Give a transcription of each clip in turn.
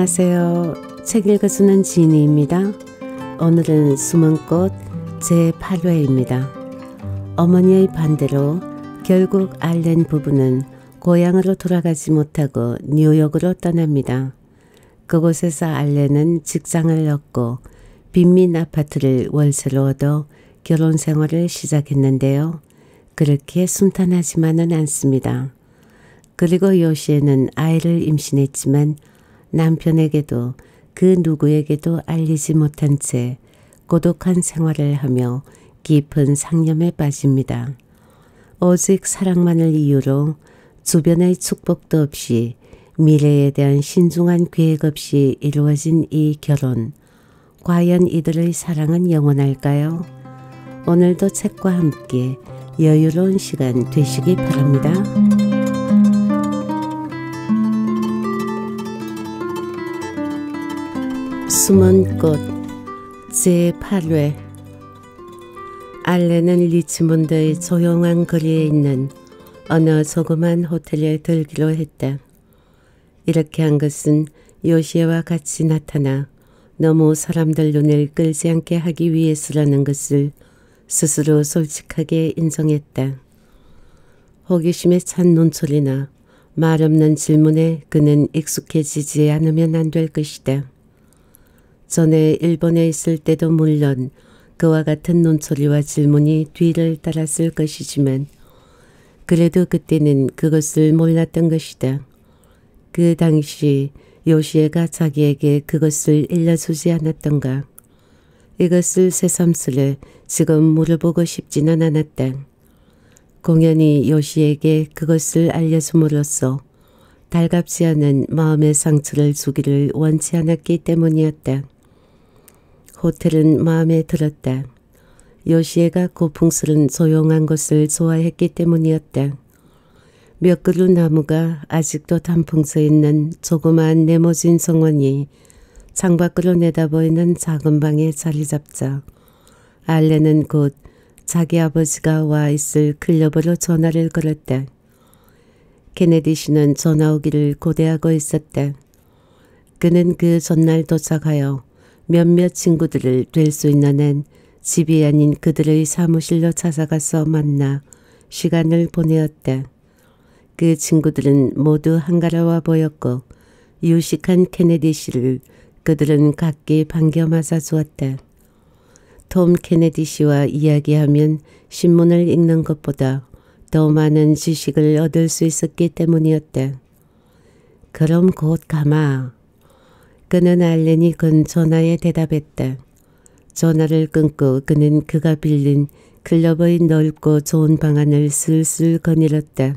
안녕하세요. 책 읽어주는 지니입니다. 오늘은 숨은 꽃 제8회입니다. 어머니의 반대로 결국 알렌 부부는 고향으로 돌아가지 못하고 뉴욕으로 떠납니다. 그곳에서 알렌은 직장을 얻고 빈민 아파트를 월세로 얻어 결혼 생활을 시작했는데요. 그렇게 순탄하지만은 않습니다. 그리고 요시에는 아이를 임신했지만 남편에게도 그 누구에게도 알리지 못한 채 고독한 생활을 하며 깊은 상념에 빠집니다. 오직 사랑만을 이유로 주변의 축복도 없이 미래에 대한 신중한 계획 없이 이루어진 이 결혼. 과연 이들의 사랑은 영원할까요? 오늘도 책과 함께 여유로운 시간 되시기 바랍니다. 숨은 꽃 제8회 알렌은 리치몬드의 조용한 거리에 있는 어느 조그만 호텔에 들기로 했다. 이렇게 한 것은 요시에와 같이 나타나 너무 사람들 눈을 끌지 않게 하기 위해서라는 것을 스스로 솔직하게 인정했다. 호기심에 찬 눈초리나 말 없는 질문에 그는 익숙해지지 않으면 안 될 것이다. 전에 일본에 있을 때도 물론 그와 같은 눈초리와 질문이 뒤를 따랐을 것이지만 그래도 그때는 그것을 몰랐던 것이다. 그 당시 요시에가 자기에게 그것을 일러주지 않았던가. 이것을 새삼스레 지금 물어보고 싶지는 않았다. 공연히 요시에게 그것을 알려줌으로써 달갑지 않은 마음의 상처를 주기를 원치 않았기 때문이었다. 호텔은 마음에 들었다. 요시에가 고풍스런 조용한 것을 좋아했기 때문이었다. 몇 그루 나무가 아직도 단풍 서 있는 조그마한 네모진 정원이 창밖으로 내다보이는 작은 방에 자리 잡자 알레는 곧 자기 아버지가 와 있을 클럽으로 전화를 걸었다. 케네디 씨는 전화 오기를 고대하고 있었다. 그는 그 전날 도착하여 몇몇 친구들을 될 수 있는 한 집이 아닌 그들의 사무실로 찾아가서 만나 시간을 보내었다. 그 친구들은 모두 한가로워 보였고 유식한 케네디 씨를 그들은 각기 반겨 맞아 주었다. 톰 케네디 씨와 이야기하면 신문을 읽는 것보다 더 많은 지식을 얻을 수 있었기 때문이었다. 그럼 곧 가마. 그는 알렌이 건 전화에 대답했다. 전화를 끊고 그는 그가 빌린 클럽의 넓고 좋은 방안을 슬슬 거닐었다.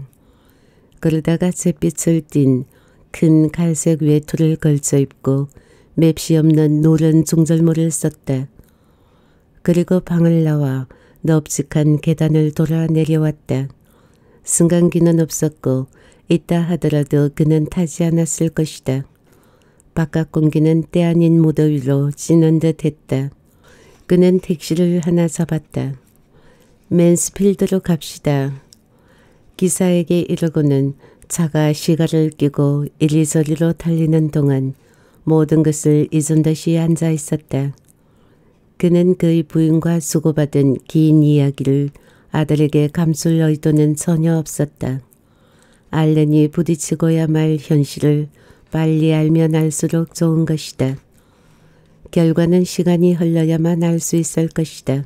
그러다가 잿빛을 띤 큰 갈색 외투를 걸쳐 입고 맵시 없는 노란 중절모를 썼다. 그리고 방을 나와 넙직한 계단을 돌아 내려왔다. 승강기는 없었고 있다 하더라도 그는 타지 않았을 것이다. 바깥 공기는 때 아닌 무더위로 찌는 듯 했다. 그는 택시를 하나 잡았다. 맨스필드로 갑시다. 기사에게 이르고는 차가 시가를 끼고 이리저리로 달리는 동안 모든 것을 잊은 듯이 앉아 있었다. 그는 그의 부인과 수고받은 긴 이야기를 아들에게 감출 의도는 전혀 없었다. 알렌이 부딪히고야 말 현실을 빨리 알면 알수록 좋은 것이다. 결과는 시간이 흘러야만 알 수 있을 것이다.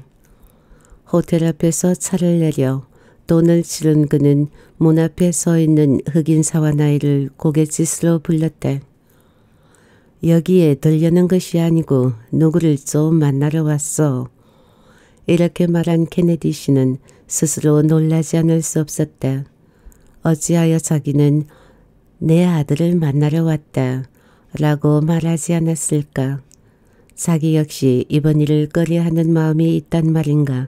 호텔 앞에서 차를 내려 돈을 치른 그는 문 앞에 서 있는 흑인 사와나이를 고갯짓으로 불렀다. 여기에 들려는 것이 아니고 누구를 좀 만나러 왔어. 이렇게 말한 케네디 씨는 스스로 놀라지 않을 수 없었다. 어찌하여 자기는 내 아들을 만나러 왔다 라고 말하지 않았을까. 자기 역시 이번 일을 꺼려하는 마음이 있단 말인가.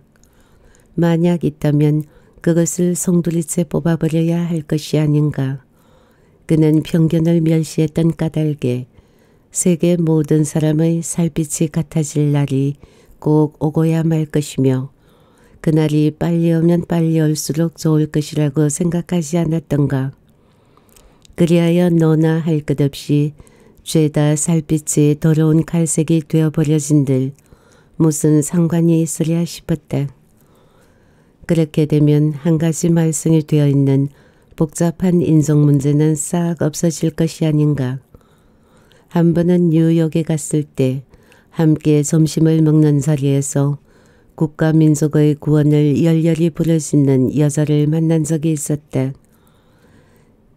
만약 있다면 그것을 송두리째 뽑아버려야 할 것이 아닌가. 그는 편견을 멸시했던 까닭에 세계 모든 사람의 살빛이 같아질 날이 꼭 오고야 말 것이며 그날이 빨리 오면 빨리 올수록 좋을 것이라고 생각하지 않았던가. 그리하여 너나 할 것 없이 죄다 살빛이 더러운 갈색이 되어버려진들 무슨 상관이 있으랴 싶었다. 그렇게 되면 한 가지 말썽이 되어 있는 복잡한 인성 문제는 싹 없어질 것이 아닌가. 한 번은 뉴욕에 갔을 때 함께 점심을 먹는 자리에서 국가 민족의 구원을 열렬히 부르짖는 여자를 만난 적이 있었다.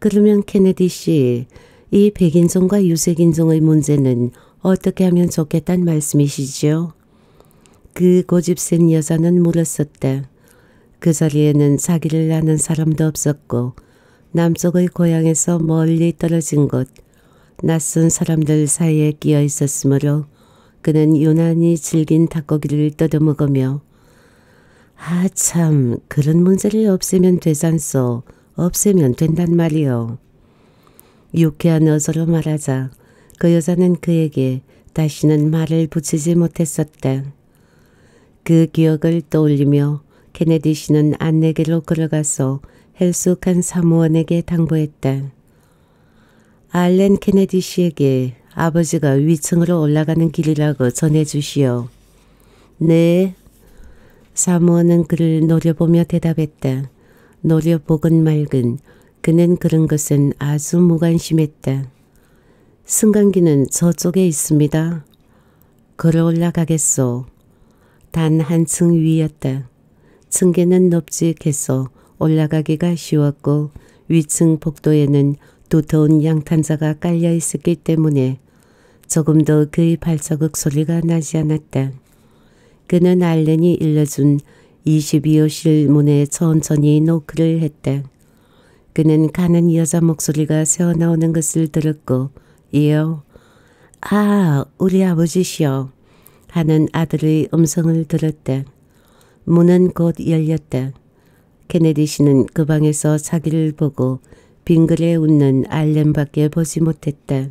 그러면 케네디 씨, 이 백인종과 유색인종의 문제는 어떻게 하면 좋겠단 말씀이시죠? 그 고집센 여자는 물었었다. 그 자리에는 자기를 아는 사람도 없었고 남쪽의 고향에서 멀리 떨어진 곳 낯선 사람들 사이에 끼어 있었으므로 그는 유난히 질긴 닭고기를 뜯어먹으며 아 참 그런 문제를 없애면 되잖소. 없애면 된단 말이요. 유쾌한 어조로 말하자 그 여자는 그에게 다시는 말을 붙이지 못했었다. 그 기억을 떠올리며 케네디 씨는 안내기로 걸어가서 헬쑥한 사무원에게 당부했다. 알렌 케네디 씨에게 아버지가 위층으로 올라가는 길이라고 전해주시오. 네. 사무원은 그를 노려보며 대답했다. 노려보건 말건 그는 그런 것은 아주 무관심했다. 승강기는 저쪽에 있습니다. 걸어 올라가겠소. 단 한층 위였다. 층계는 높직해서 올라가기가 쉬웠고 위층 복도에는 두터운 양탄자가 깔려 있었기 때문에 조금 더 그의 발자국 소리가 나지 않았다. 그는 알렌이 일러준 22호실 문에 천천히 노크를 했다. 그는 가는 여자 목소리가 새어나오는 것을 들었고 이어 아 우리 아버지시여 하는 아들의 음성을 들었다. 문은 곧 열렸다. 케네디 씨는 그 방에서 자기를 보고 빙그레 웃는 알렌밖에 보지 못했다.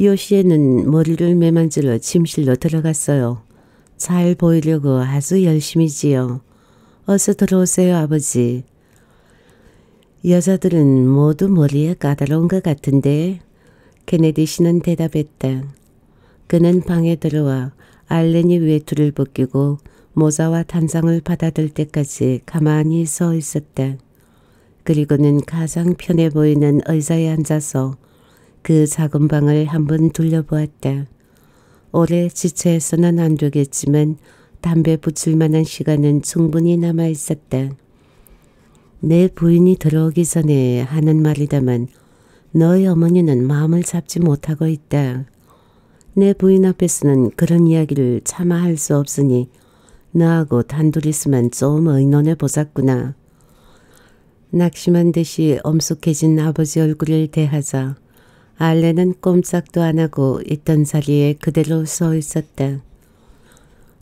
요시에는 머리를 매만질러 침실로 들어갔어요. 잘 보이려고 아주 열심히지요. 어서 들어오세요 아버지. 여자들은 모두 머리에 까다로운 것 같은데 케네디 씨는 대답했다. 그는 방에 들어와 알렌이 외투를 벗기고 모자와 단장을 받아들 때까지 가만히 서 있었다. 그리고는 가장 편해 보이는 의자에 앉아서 그 작은 방을 한번 둘러보았다. 오래 지체해서는 안 되겠지만 담배 붙일 만한 시간은 충분히 남아 있었다. 내 부인이 들어오기 전에 하는 말이다만 너희 어머니는 마음을 잡지 못하고 있다. 내 부인 앞에서는 그런 이야기를 차마 할 수 없으니 너하고 단둘이 있으면 좀 의논해 보자꾸나. 낙심한 듯이 엄숙해진 아버지 얼굴을 대하자 알레는 꼼짝도 안 하고 있던 자리에 그대로 서 있었다.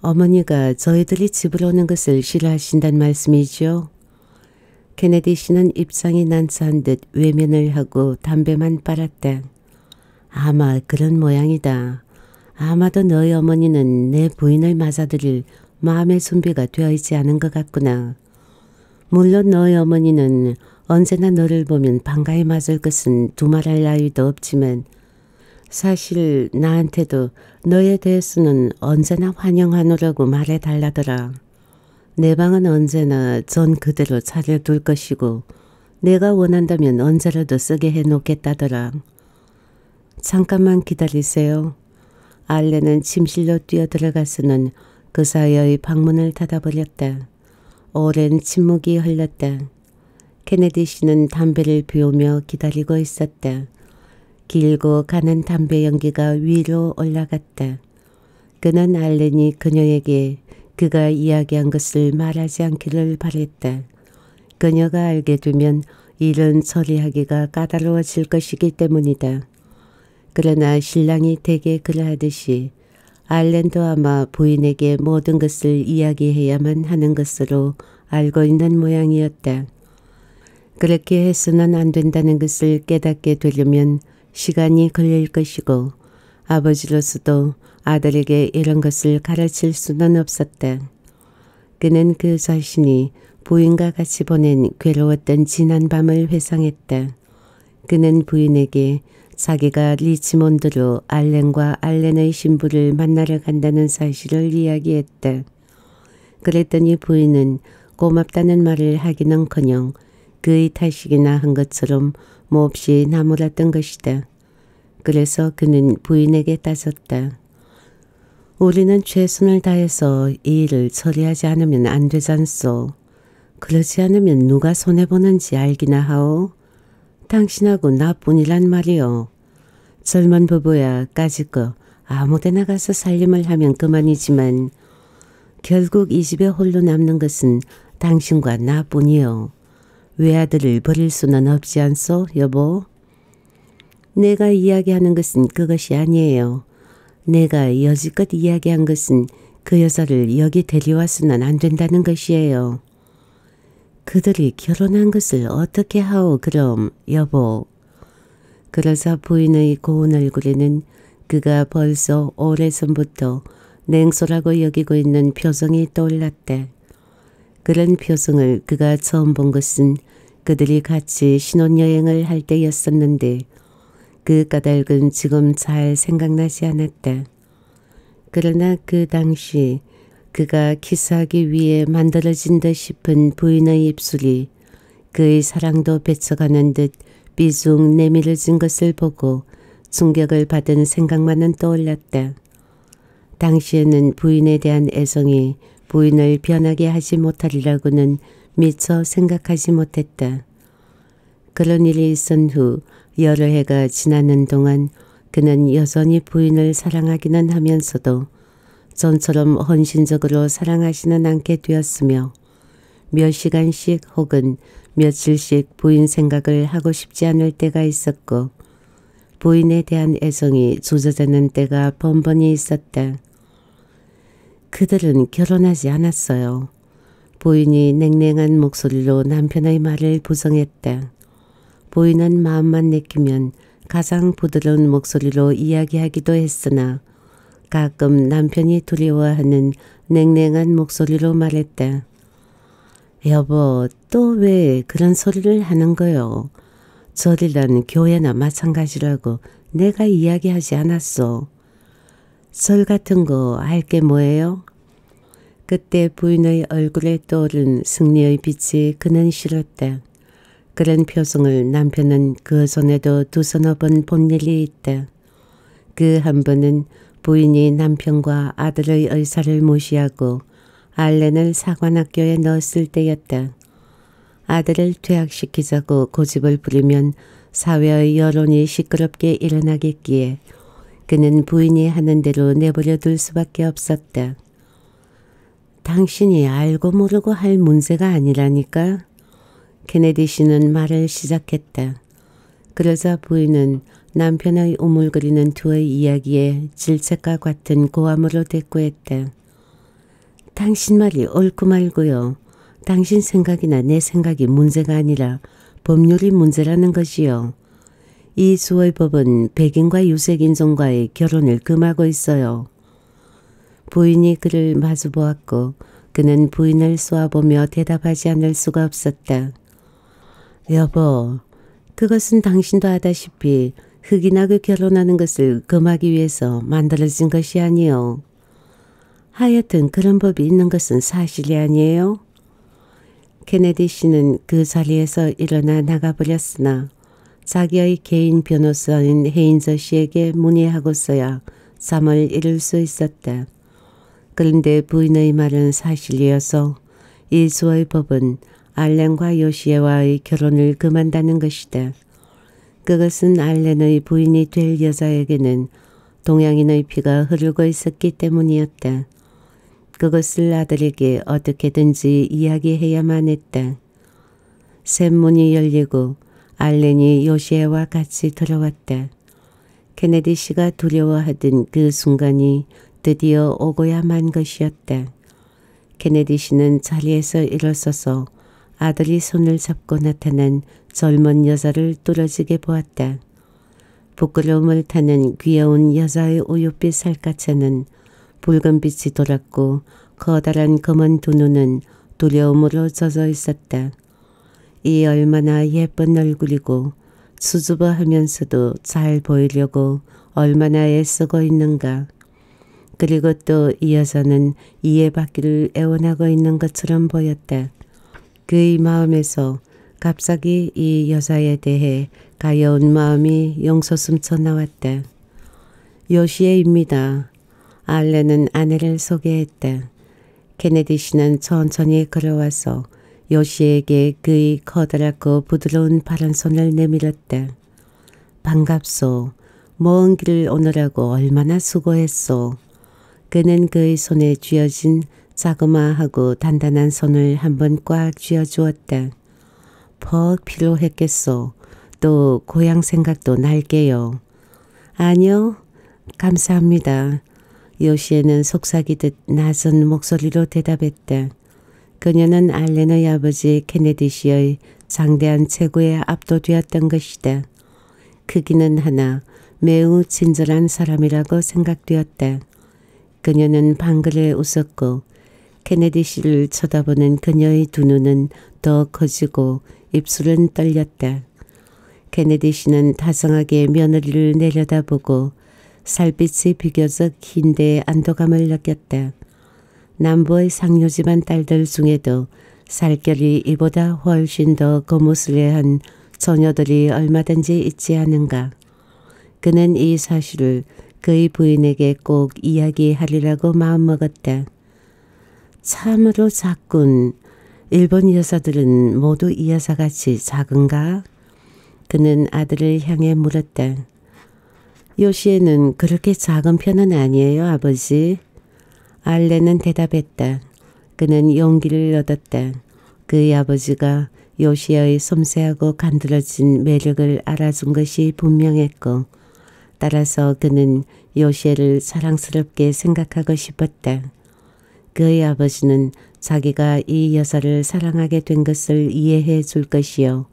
어머니가 저희들이 집으로 오는 것을 싫어하신단 말씀이죠? 케네디 씨는 입장이 난처한 듯 외면을 하고 담배만 빨았다. 아마 그런 모양이다. 아마도 너희 어머니는 내 부인을 맞아들일 마음의 준비가 되어 있지 않은 것 같구나. 물론 너희 어머니는 언제나 너를 보면 반가이 맞을 것은 두말할 나위도 없지만 사실 나한테도 너에 대해서는 언제나 환영하노라고 말해달라더라. 내 방은 언제나 전 그대로 차려둘 것이고 내가 원한다면 언제라도 쓰게 해놓겠다더라. 잠깐만 기다리세요. 알레는 침실로 뛰어들어가서는 그 사이의 방문을 닫아버렸다. 오랜 침묵이 흘렀다. 케네디 씨는 담배를 피우며 기다리고 있었다. 길고 가는 담배 연기가 위로 올라갔다. 그는 알렌이 그녀에게 그가 이야기한 것을 말하지 않기를 바랬다. 그녀가 알게 되면 일은 처리하기가 까다로워질 것이기 때문이다. 그러나 신랑이 대개 그러하듯이 알렌도 아마 부인에게 모든 것을 이야기해야만 하는 것으로 알고 있는 모양이었다. 그렇게 해서는 안 된다는 것을 깨닫게 되려면 시간이 걸릴 것이고 아버지로서도 아들에게 이런 것을 가르칠 수는 없었다. 그는 그 자신이 부인과 같이 보낸 괴로웠던 지난 밤을 회상했다. 그는 부인에게 자기가 리치몬드로 알렌과 알렌의 신부를 만나러 간다는 사실을 이야기했다. 그랬더니 부인은 고맙다는 말을 하기는커녕 그의 탓이기나 한 것처럼 몹시 나무랐던 것이다. 그래서 그는 부인에게 따졌다. 우리는 최선을 다해서 이 일을 처리하지 않으면 안 되잖소. 그러지 않으면 누가 손해보는지 알기나 하오? 당신하고 나뿐이란 말이오. 젊은 부부야 까짓거 아무데나 가서 살림을 하면 그만이지만 결국 이 집에 홀로 남는 것은 당신과 나뿐이요. 외아들을 버릴 수는 없지 않소, 여보? 내가 이야기하는 것은 그것이 아니에요. 내가 여지껏 이야기한 것은 그 여자를 여기 데려와서는 안 된다는 것이에요. 그들이 결혼한 것을 어떻게 하오 그럼 여보. 그러자 부인의 고운 얼굴에는 그가 벌써 오래전부터 냉소라고 여기고 있는 표정이 떠올랐대. 그런 표정을 그가 처음 본 것은 그들이 같이 신혼여행을 할 때였었는데 그 까닭은 지금 잘 생각나지 않았다. 그러나 그 당시 그가 키스하기 위해 만들어진 듯 싶은 부인의 입술이 그의 사랑도 배쳐가는 듯 삐죽 내밀어진 것을 보고 충격을 받은 생각만은 떠올랐다. 당시에는 부인에 대한 애정이 부인을 변하게 하지 못하리라고는 미처 생각하지 못했다. 그런 일이 있은 후 여러 해가 지나는 동안 그는 여전히 부인을 사랑하기는 하면서도 전처럼 헌신적으로 사랑하지는 않게 되었으며 몇 시간씩 혹은 며칠씩 부인 생각을 하고 싶지 않을 때가 있었고 부인에 대한 애정이 조져지는 때가 번번이 있었다. 그들은 결혼하지 않았어요. 부인이 냉랭한 목소리로 남편의 말을 부정했다. 보이는 마음만 내키면 가장 부드러운 목소리로 이야기하기도 했으나 가끔 남편이 두려워하는 냉랭한 목소리로 말했다. 여보 또 왜 그런 소리를 하는 거요? 절이란 교회나 마찬가지라고 내가 이야기하지 않았어. 절 같은 거 알게 뭐예요? 그때 부인의 얼굴에 떠오른 승리의 빛이 그는 싫었다. 그런 표정을 남편은 그 전에도 두 서너 번 본 일이 있다. 그 한 번은 부인이 남편과 아들의 의사를 무시하고 알렌을 사관학교에 넣었을 때였다. 아들을 퇴학시키자고 고집을 부리면 사회의 여론이 시끄럽게 일어나겠기에 그는 부인이 하는 대로 내버려 둘 수밖에 없었다. 당신이 알고 모르고 할 문제가 아니라니까. 케네디 씨는 말을 시작했다. 그러자 부인은 남편의 우물거리는 두의 이야기에 질책과 같은 고함으로 대꾸했다. 당신 말이 옳고 말고요. 당신 생각이나 내 생각이 문제가 아니라 법률이 문제라는 것이요. 이 수월법은 백인과 유색인종과의 결혼을 금하고 있어요. 부인이 그를 마주 보았고 그는 부인을 쏘아보며 대답하지 않을 수가 없었다. 여보, 그것은 당신도 아다시피 흑인하고 결혼하는 것을 금하기 위해서 만들어진 것이 아니요. 하여튼 그런 법이 있는 것은 사실이 아니에요. 케네디 씨는 그 자리에서 일어나 나가버렸으나 자기의 개인 변호사인 헤인저 씨에게 문의하고서야 잠을 이룰 수 있었다. 그런데 부인의 말은 사실이어서 이수의 법은 알렌과 요시에와의 결혼을 금한다는 것이다. 그것은 알렌의 부인이 될 여자에게는 동양인의 피가 흐르고 있었기 때문이었다. 그것을 아들에게 어떻게든지 이야기해야만 했다. 샘문이 열리고 알렌이 요시에와 같이 들어왔다. 케네디 씨가 두려워하던 그 순간이 드디어 오고야만 것이었다. 케네디 씨는 자리에서 일어서서 아들이 손을 잡고 나타난 젊은 여자를 뚫어지게 보았다. 부끄러움을 타는 귀여운 여자의 우유빛 살갗에는 붉은 빛이 돌았고 커다란 검은 두 눈은 두려움으로 젖어 있었다. 이 얼마나 예쁜 얼굴이고 수줍어 하면서도 잘 보이려고 얼마나 애쓰고 있는가. 그리고 또 이 여자는 이해받기를 애원하고 있는 것처럼 보였다. 그의 마음에서 갑자기 이 여자에 대해 가여운 마음이 용솟음쳐 나왔다. 요시에입니다. 알렌은 아내를 소개했다. 케네디 씨는 천천히 걸어와서 요시에게 그의 커다랗고 부드러운 파란 손을 내밀었다. 반갑소. 먼 길을 오느라고 얼마나 수고했소. 그는 그의 손에 쥐어진 자그마하고 단단한 손을 한번 꽉 쥐어주었다. 퍽 필요했겠소. 또 고향 생각도 날게요. 아니요. 감사합니다. 요시에는 속삭이듯 낯선 목소리로 대답했다. 그녀는 알렌의 아버지 케네디 씨의 장대한 체구에 압도되었던 것이다. 크기는 하나 매우 친절한 사람이라고 생각되었다. 그녀는 방글에 웃었고 케네디 씨를 쳐다보는 그녀의 두 눈은 더 커지고 입술은 떨렸다. 케네디 씨는 다정하게 며느리를 내려다보고 살빛이 비교적 흰데 안도감을 느꼈다. 남부의 상류 집안 딸들 중에도 살결이 이보다 훨씬 더 거무스레한 처녀들이 얼마든지 있지 않은가. 그는 이 사실을 그의 부인에게 꼭 이야기하리라고 마음먹었다. 참으로 작군. 일본 여사들은 모두 이 여사같이 작은가? 그는 아들을 향해 물었다. 요시에는 그렇게 작은 편은 아니에요, 아버지. 알레는 대답했다. 그는 용기를 얻었다. 그의 아버지가 요시의 섬세하고 간드러진 매력을 알아준 것이 분명했고 따라서 그는 요시를 사랑스럽게 생각하고 싶었다. 그의 아버지는 자기가 이 여사를 사랑하게 된 것을 이해해 줄 것이요.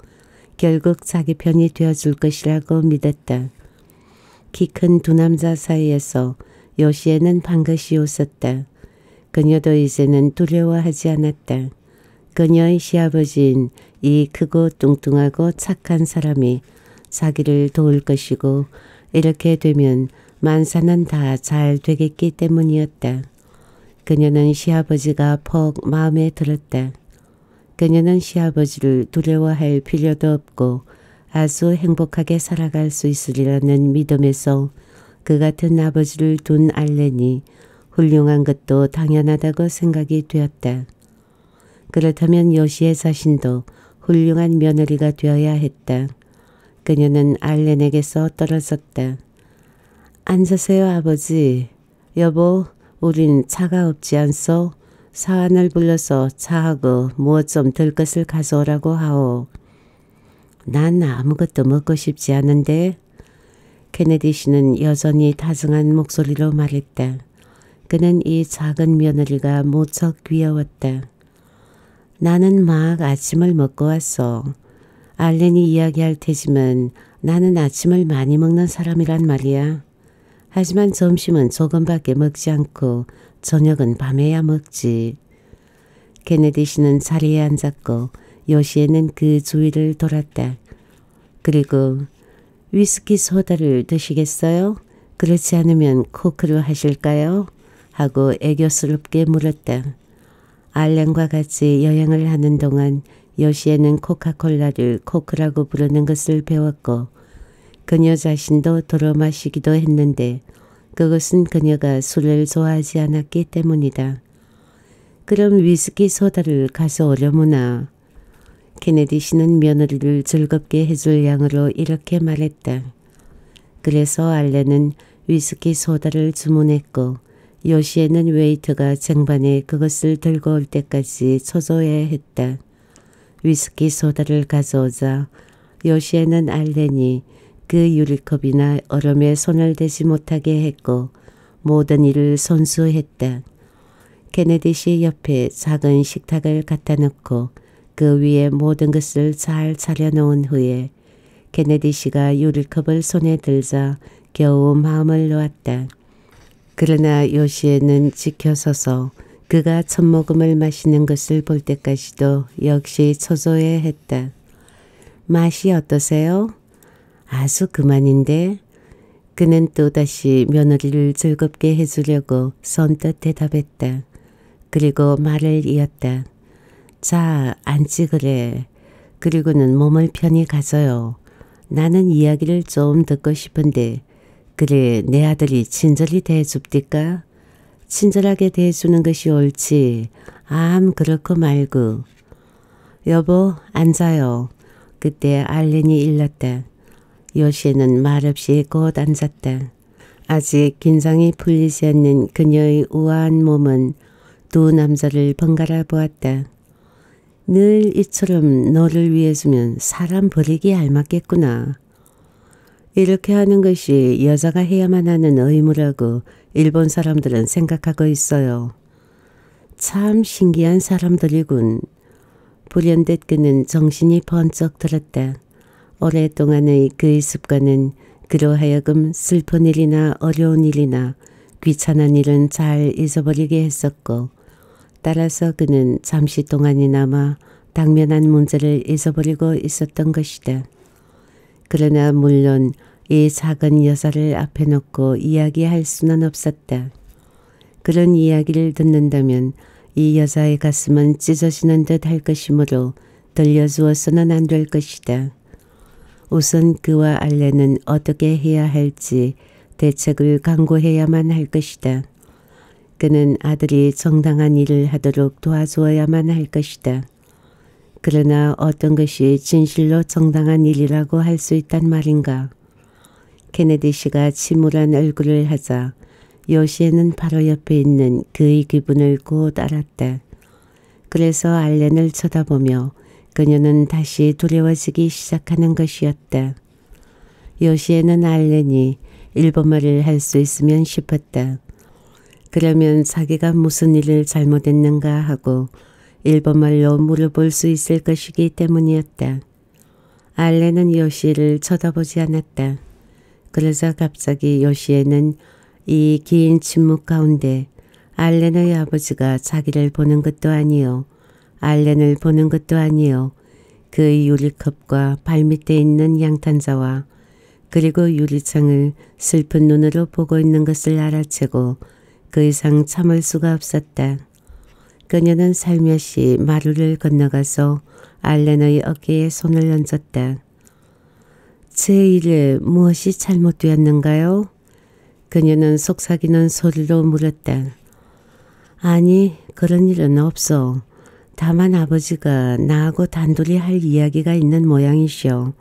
결국 자기 편이 되어 줄 것이라고 믿었다. 키 큰 두 남자 사이에서 요시에는 반것이 웃었다. 그녀도 이제는 두려워하지 않았다. 그녀의 시아버지인 이 크고 뚱뚱하고 착한 사람이 자기를 도울 것이고 이렇게 되면 만사는 다 잘 되겠기 때문이었다. 그녀는 시아버지가 퍽 마음에 들었다. 그녀는 시아버지를 두려워할 필요도 없고 아주 행복하게 살아갈 수 있으리라는 믿음에서 그 같은 아버지를 둔 알렌이 훌륭한 것도 당연하다고 생각이 되었다. 그렇다면 요시의 자신도 훌륭한 며느리가 되어야 했다. 그녀는 알렌에게서 떨어졌다. 앉으세요 아버지. 여보 우린 차가 없지 않소? 사안을 불러서 차하고 무엇 좀 들 것을 가져오라고 하오. 난 아무것도 먹고 싶지 않은데 케네디 씨는 여전히 다정한 목소리로 말했다. 그는 이 작은 며느리가 무척 귀여웠다. 나는 막 아침을 먹고 왔어. 알렌이 이야기할 테지만 나는 아침을 많이 먹는 사람이란 말이야. 하지만 점심은 조금밖에 먹지 않고 저녁은 밤에야 먹지. 케네디 씨는 자리에 앉았고 요시에는 그 주위를 돌았다. 그리고 위스키 소다를 드시겠어요? 그렇지 않으면 코크를 하실까요? 하고 애교스럽게 물었다. 알렌과 같이 여행을 하는 동안 요시에는 코카콜라를 코크라고 부르는 것을 배웠고 그녀 자신도 들어 마시기도 했는데 그것은 그녀가 술을 좋아하지 않았기 때문이다. 그럼 위스키 소다를 가져오려무나. 케네디 씨는 며느리를 즐겁게 해줄 양으로 이렇게 말했다. 그래서 알렌은 위스키 소다를 주문했고 요시에는 웨이터가 쟁반에 그것을 들고 올 때까지 초조해 했다. 위스키 소다를 가져오자 요시에는 알렌이 그 유리컵이나 얼음에 손을 대지 못하게 했고 모든 일을 손수했다. 케네디 씨 옆에 작은 식탁을 갖다 놓고 그 위에 모든 것을 잘 차려놓은 후에 케네디 씨가 유리컵을 손에 들자 겨우 마음을 놓았다. 그러나 요시에는 지켜서서 그가 첫 모금을 마시는 것을 볼 때까지도 역시 초조해 했다. 맛이 어떠세요? 아주 그만인데 그는 또다시 며느리를 즐겁게 해주려고 선뜻 대답했다. 그리고 말을 이었다. 자, 앉지 그래. 그리고는 몸을 편히 가져요. 나는 이야기를 좀 듣고 싶은데 그래 내 아들이 친절히 대해줍디까? 친절하게 대해주는 것이 옳지. 암 그렇고 말고. 여보 앉아요. 그때 알렌이 일렀다. 요시는 말없이 곧 앉았다. 아직 긴장이 풀리지 않는 그녀의 우아한 몸은 두 남자를 번갈아 보았다. 늘 이처럼 너를 위해주면 사람 버리기 알맞겠구나. 이렇게 하는 것이 여자가 해야만 하는 의무라고 일본 사람들은 생각하고 있어요. 참 신기한 사람들이군. 불현듯 그는 정신이 번쩍 들었다. 오랫동안의 그의 습관은 그로 하여금 슬픈 일이나 어려운 일이나 귀찮은 일은 잘 잊어버리게 했었고 따라서 그는 잠시 동안이나마 당면한 문제를 잊어버리고 있었던 것이다. 그러나 물론 이 작은 여자를 앞에 놓고 이야기할 수는 없었다. 그런 이야기를 듣는다면 이 여자의 가슴은 찢어지는 듯 할 것이므로 들려주어서는 안 될 것이다. 우선 그와 알레는 어떻게 해야 할지 대책을 강구해야만 할 것이다. 그는 아들이 정당한 일을 하도록 도와주어야만 할 것이다. 그러나 어떤 것이 진실로 정당한 일이라고 할 수 있단 말인가. 케네디 씨가 침울한 얼굴을 하자 요시에는 바로 옆에 있는 그의 기분을 곧 알았다. 그래서 알렌을 쳐다보며 그녀는 다시 두려워지기 시작하는 것이었다. 요시에는 알렌이 일본말을 할 수 있으면 싶었다. 그러면 자기가 무슨 일을 잘못했는가 하고 일본말로 물어볼 수 있을 것이기 때문이었다. 알렌은 요시를 쳐다보지 않았다. 그러자 갑자기 요시에는 이 긴 침묵 가운데 알렌의 아버지가 자기를 보는 것도 아니요. 알렌을 보는 것도 아니요. 그의 유리컵과 발밑에 있는 양탄자와 그리고 유리창을 슬픈 눈으로 보고 있는 것을 알아채고 그 이상 참을 수가 없었다. 그녀는 살며시 마루를 건너가서 알렌의 어깨에 손을 얹었다. 제 일에 무엇이 잘못되었는가요? 그녀는 속삭이는 소리로 물었다. 아니 그런 일은 없어. 다만 아버지가 나하고 단둘이 할 이야기가 있는 모양이시오.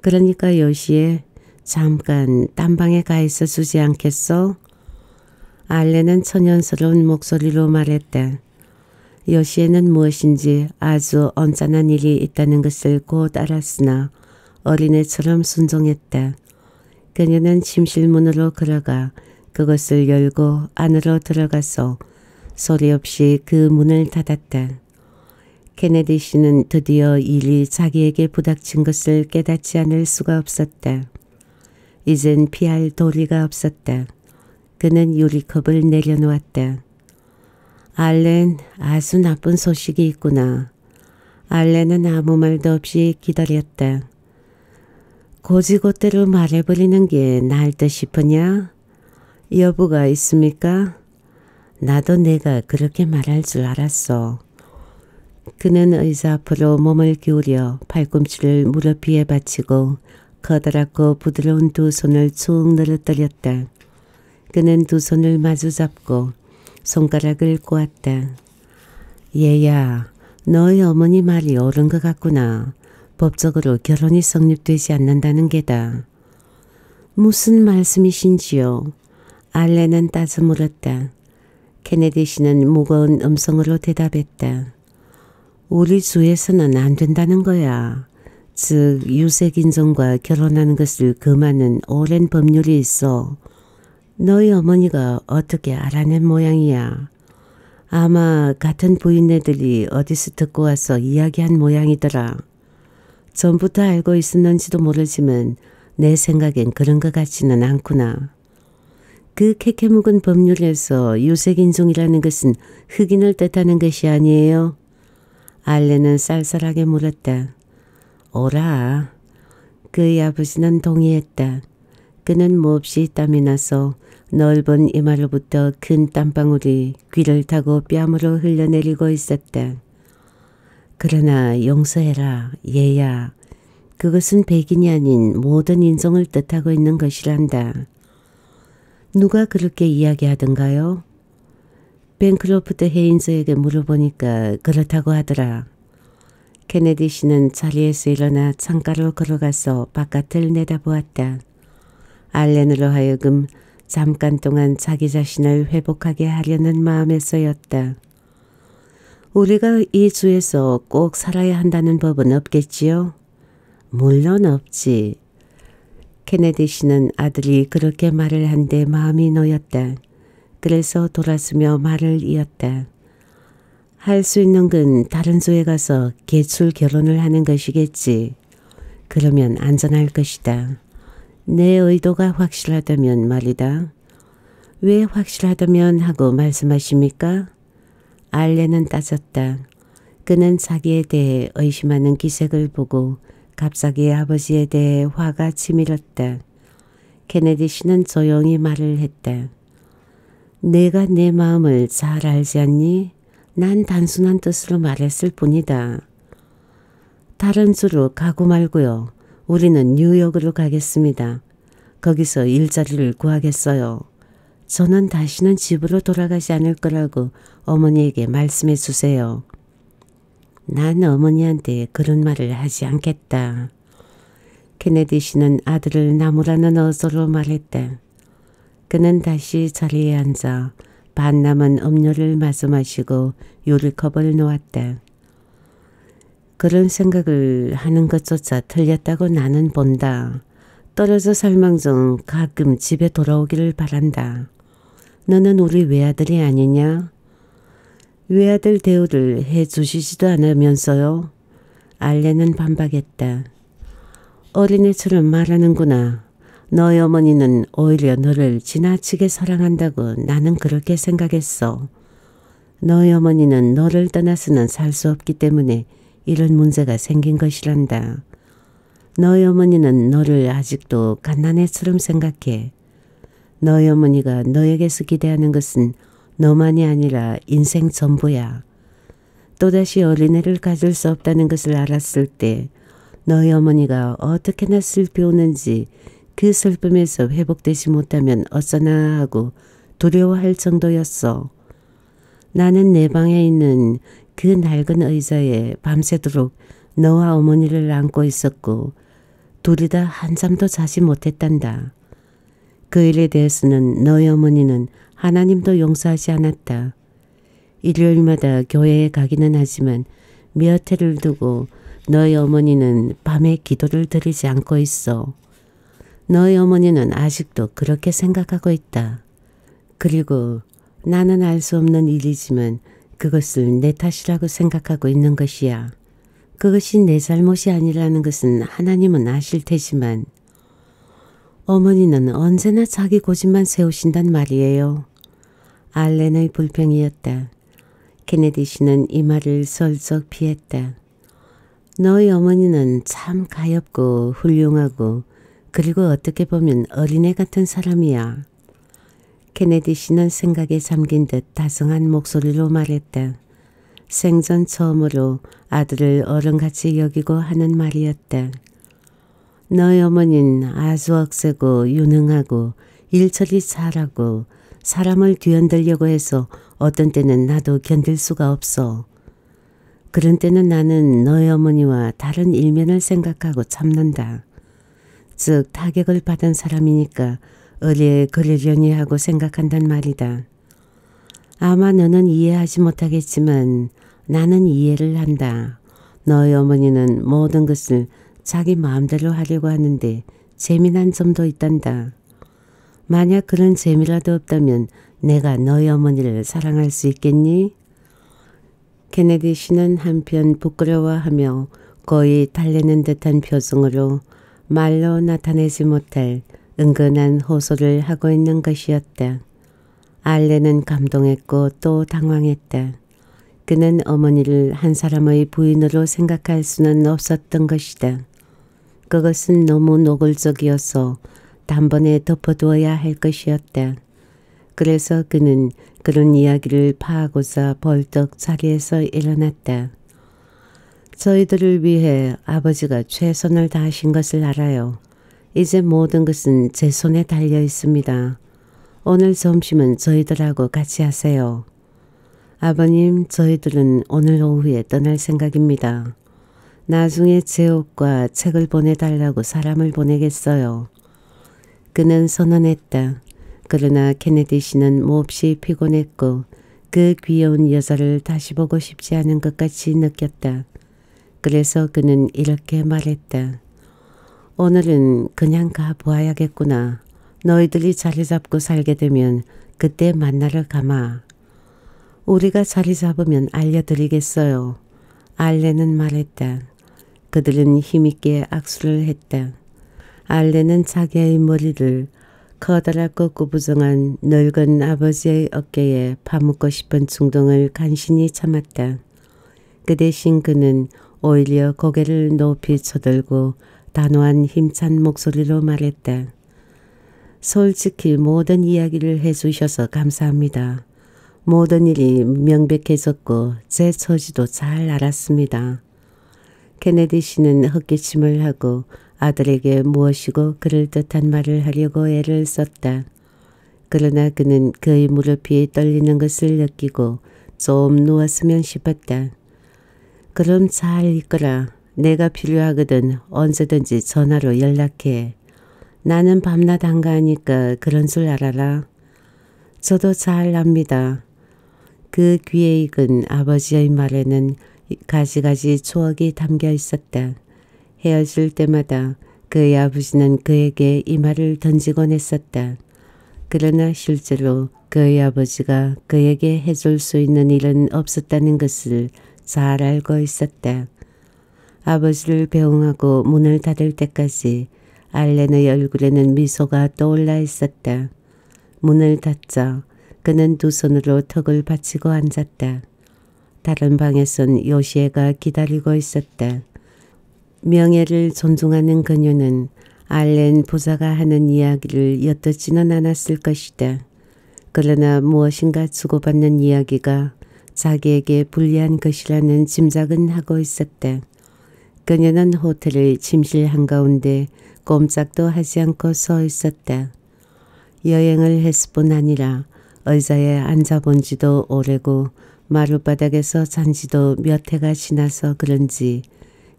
그러니까 요시에 잠깐 딴 방에 가 있어 주지 않겠소? 알레는 천연스러운 목소리로 말했다. 요시에는 무엇인지 아주 언짢은 일이 있다는 것을 곧 알았으나 어린애처럼 순종했다. 그녀는 침실문으로 걸어가 그것을 열고 안으로 들어가서 소리 없이 그 문을 닫았다. 케네디 씨는 드디어 일이 자기에게 부닥친 것을 깨닫지 않을 수가 없었다. 이젠 피할 도리가 없었다. 그는 유리컵을 내려놓았다. 알렌 아주 나쁜 소식이 있구나. 알렌은 아무 말도 없이 기다렸다. 고지고대로 말해버리는 게 나을 듯 싶으냐? 여부가 있습니까? 나도 내가 그렇게 말할 줄 알았어. 그는 의자 앞으로 몸을 기울여 팔꿈치를 무릎 위에 받치고 커다랗고 부드러운 두 손을 쭉 늘어뜨렸다. 그는 두 손을 마주 잡고 손가락을 꼬았다. 얘야, 너희 어머니 말이 옳은 것 같구나. 법적으로 결혼이 성립되지 않는다는 게다. 무슨 말씀이신지요? 알렌은 따져 물었다. 케네디 씨는 무거운 음성으로 대답했다. 우리 주에서는 안 된다는 거야. 즉 유색인종과 결혼하는 것을 금하는 오랜 법률이 있어. 너희 어머니가 어떻게 알아낸 모양이야. 아마 같은 부인네들이 어디서 듣고 와서 이야기한 모양이더라. 전부터 알고 있었는지도 모르지만 내 생각엔 그런 것 같지는 않구나. 그 캐캐 묵은 법률에서 유색인종이라는 것은 흑인을 뜻하는 것이 아니에요. 알레는 쌀쌀하게 물었다. 오라. 그의 아버지는 동의했다. 그는 몹시 땀이 나서 넓은 이마로부터 큰 땀방울이 귀를 타고 뺨으로 흘러내리고 있었다. 그러나 용서해라, 얘야. 그것은 백인이 아닌 모든 인종을 뜻하고 있는 것이란다. 누가 그렇게 이야기하던가요? 뱅크로프트 헤인즈에게 물어보니까 그렇다고 하더라. 케네디 씨는 자리에서 일어나 창가로 걸어가서 바깥을 내다보았다. 알렌으로 하여금 잠깐 동안 자기 자신을 회복하게 하려는 마음에서였다. 우리가 이 주에서 꼭 살아야 한다는 법은 없겠지요? 물론 없지. 케네디 씨는 아들이 그렇게 말을 한데 마음이 놓였다. 그래서 돌아서며 말을 이었다. 할 수 있는 건 다른 조에 가서 개출 결혼을 하는 것이겠지. 그러면 안전할 것이다. 내 의도가 확실하다면 말이다. 왜 확실하다면 하고 말씀하십니까? 알레는 따졌다. 그는 자기에 대해 의심하는 기색을 보고 갑자기 아버지에 대해 화가 치밀었다. 케네디 씨는 조용히 말을 했다. 내가 내 마음을 잘 알지 않니? 난 단순한 뜻으로 말했을 뿐이다. 다른 주로 가고 말고요. 우리는 뉴욕으로 가겠습니다. 거기서 일자리를 구하겠어요. 저는 다시는 집으로 돌아가지 않을 거라고 어머니에게 말씀해 주세요. 난 어머니한테 그런 말을 하지 않겠다. 케네디 씨는 아들을 나무라는 어조로 말했다. 그는 다시 자리에 앉아 반 남은 음료를 마저 마시고 요리컵을 놓았다. 그런 생각을 하는 것조차 틀렸다고 나는 본다. 떨어져 살망정 가끔 집에 돌아오기를 바란다. 너는 우리 외아들이 아니냐? 외아들 대우를 해주시지도 않으면서요. 알레는 반박했다. 어린애처럼 말하는구나. 너희 어머니는 오히려 너를 지나치게 사랑한다고 나는 그렇게 생각했어. 너희 어머니는 너를 떠나서는 살 수 없기 때문에 이런 문제가 생긴 것이란다. 너희 어머니는 너를 아직도 갓난애처럼 생각해. 너희 어머니가 너에게서 기대하는 것은 너만이 아니라 인생 전부야. 또다시 어린애를 가질 수 없다는 것을 알았을 때 너희 어머니가 어떻게나 슬피우는지 그 슬픔에서 회복되지 못하면 어쩌나 하고 두려워할 정도였어. 나는 내 방에 있는 그 낡은 의자에 밤새도록 너와 어머니를 안고 있었고 둘이 다 한잠도 자지 못했단다. 그 일에 대해서는 너희 어머니는 하나님도 용서하지 않았다. 일요일마다 교회에 가기는 하지만 몇 해를 두고 너희 어머니는 밤에 기도를 드리지 않고 있어. 너희 어머니는 아직도 그렇게 생각하고 있다. 그리고 나는 알 수 없는 일이지만 그것을 내 탓이라고 생각하고 있는 것이야. 그것이 내 잘못이 아니라는 것은 하나님은 아실 테지만 어머니는 언제나 자기 고집만 세우신단 말이에요. 알렌의 불평이었다. 케네디 씨는 이 말을 설적 피했다. 너희 어머니는 참 가엽고 훌륭하고 그리고 어떻게 보면 어린애 같은 사람이야. 케네디 씨는 생각에 잠긴 듯 다성한 목소리로 말했다. 생전 처음으로 아들을 어른같이 여기고 하는 말이었다. 너희 어머니는 아주 억세고 유능하고 일처리 잘하고 사람을 뒤흔들려고 해서 어떤 때는 나도 견딜 수가 없어. 그런 때는 나는 너희 어머니와 다른 일면을 생각하고 참는다. 즉 타격을 받은 사람이니까 의리에 그러려니 하고 생각한단 말이다. 아마 너는 이해하지 못하겠지만 나는 이해를 한다. 너희 어머니는 모든 것을 자기 마음대로 하려고 하는데 재미난 점도 있단다. 만약 그런 재미라도 없다면 내가 너희 어머니를 사랑할 수 있겠니? 케네디 씨는 한편 부끄러워하며 거의 달래는 듯한 표정으로 말로 나타내지 못할 은근한 호소를 하고 있는 것이었다. 알레는 감동했고 또 당황했다. 그는 어머니를 한 사람의 부인으로 생각할 수는 없었던 것이다. 그것은 너무 노골적이어서 단번에 덮어두어야 할 것이었다. 그래서 그는 그런 이야기를 파하고자 벌떡 자리에서 일어났다. 저희들을 위해 아버지가 최선을 다하신 것을 알아요. 이제 모든 것은 제 손에 달려 있습니다. 오늘 점심은 저희들하고 같이 하세요. 아버님, 저희들은 오늘 오후에 떠날 생각입니다. 나중에 제 옷과 책을 보내달라고 사람을 보내겠어요. 그는 선언했다. 그러나 케네디 씨는 몹시 피곤했고 그 귀여운 여자를 다시 보고 싶지 않은 것 같이 느꼈다. 그래서 그는 이렇게 말했다. 오늘은 그냥 가보아야겠구나. 너희들이 자리 잡고 살게 되면 그때 만나러 가마. 우리가 자리 잡으면 알려드리겠어요. 알레는 말했다. 그들은 힘있게 악수를 했다. 알레는 자기의 머리를 커다랗고 구부정한 늙은 아버지의 어깨에 파묻고 싶은 충동을 간신히 참았다. 그 대신 그는 오히려 고개를 높이 쳐들고 단호한 힘찬 목소리로 말했다. 솔직히 모든 이야기를 해주셔서 감사합니다. 모든 일이 명백해졌고 제 처지도 잘 알았습니다. 케네디 씨는 헛기침을 하고 아들에게 무엇이고 그럴 듯한 말을 하려고 애를 썼다. 그러나 그는 그의 무릎이 떨리는 것을 느끼고 좀 누웠으면 싶었다. 그럼 잘 있거라. 내가 필요하거든 언제든지 전화로 연락해. 나는 밤낮 한가하니까 그런 줄 알아라. 저도 잘 압니다. 그 귀에 익은 아버지의 말에는 가지가지 추억이 담겨 있었다. 헤어질 때마다 그의 아버지는 그에게 이 말을 던지곤 했었다. 그러나 실제로 그의 아버지가 그에게 해줄 수 있는 일은 없었다는 것을 잘 알고 있었다. 아버지를 배웅하고 문을 닫을 때까지 알렌의 얼굴에는 미소가 떠올라 있었다. 문을 닫자 그는 두 손으로 턱을 받치고 앉았다. 다른 방에선 요시에가 기다리고 있었다. 명예를 존중하는 그녀는 알렌 부자가 하는 이야기를 엿듣지는 않았을 것이다. 그러나 무엇인가 주고받는 이야기가 자기에게 불리한 것이라는 짐작은 하고 있었다. 그녀는 호텔의 침실 한가운데 꼼짝도 하지 않고 서 있었다. 여행을 했을 뿐 아니라 의자에 앉아본 지도 오래고 마룻바닥에서 잔 지도 몇 해가 지나서 그런지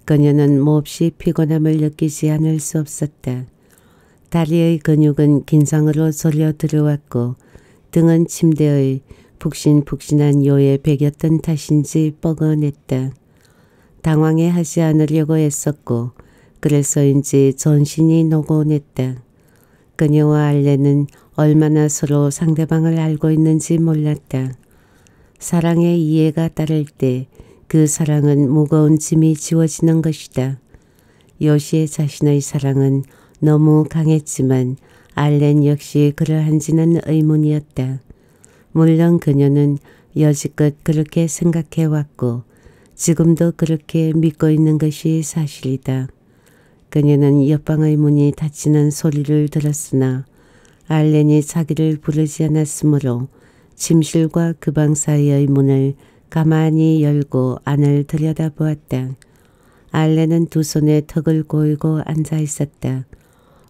그녀는 몹시 피곤함을 느끼지 않을 수 없었다. 다리의 근육은 긴장으로 졸려 들어왔고 등은 침대의 푹신푹신한 요에 베겼던 탓인지 뻐근했다. 당황해 하지 않으려고 애썼고 그래서인지 전신이 노곤했다. 그녀와 알레는 얼마나 서로 상대방을 알고 있는지 몰랐다. 사랑의 이해가 따를 때 그 사랑은 무거운 짐이 지워지는 것이다. 요시의 자신의 사랑은 너무 강했지만 알렌 역시 그러한지는 의문이었다. 물론 그녀는 여지껏 그렇게 생각해왔고 지금도 그렇게 믿고 있는 것이 사실이다. 그녀는 옆방의 문이 닫히는 소리를 들었으나 알렌이 자기를 부르지 않았으므로 침실과 그 방 사이의 문을 가만히 열고 안을 들여다보았다. 알렌은 두 손에 턱을 고이고 앉아 있었다.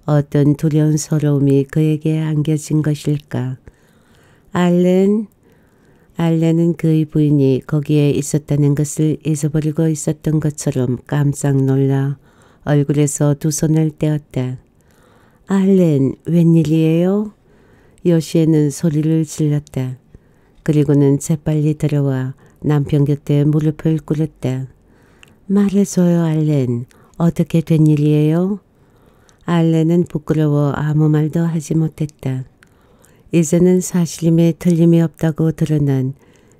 어떤 두려운 서러움이 그에게 안겨진 것일까. 알렌, 알렌은 그의 부인이 거기에 있었다는 것을 잊어버리고 있었던 것처럼 깜짝 놀라 얼굴에서 두 손을 떼었다. 알렌, 웬일이에요? 요시에는 소리를 질렀다. 그리고는 재빨리 들어와 남편 곁에 무릎을 꿇었다. 말해줘요, 알렌. 어떻게 된 일이에요? 알렌은 부끄러워 아무 말도 하지 못했다. 이제는 사실임에 틀림이 없다고 드러난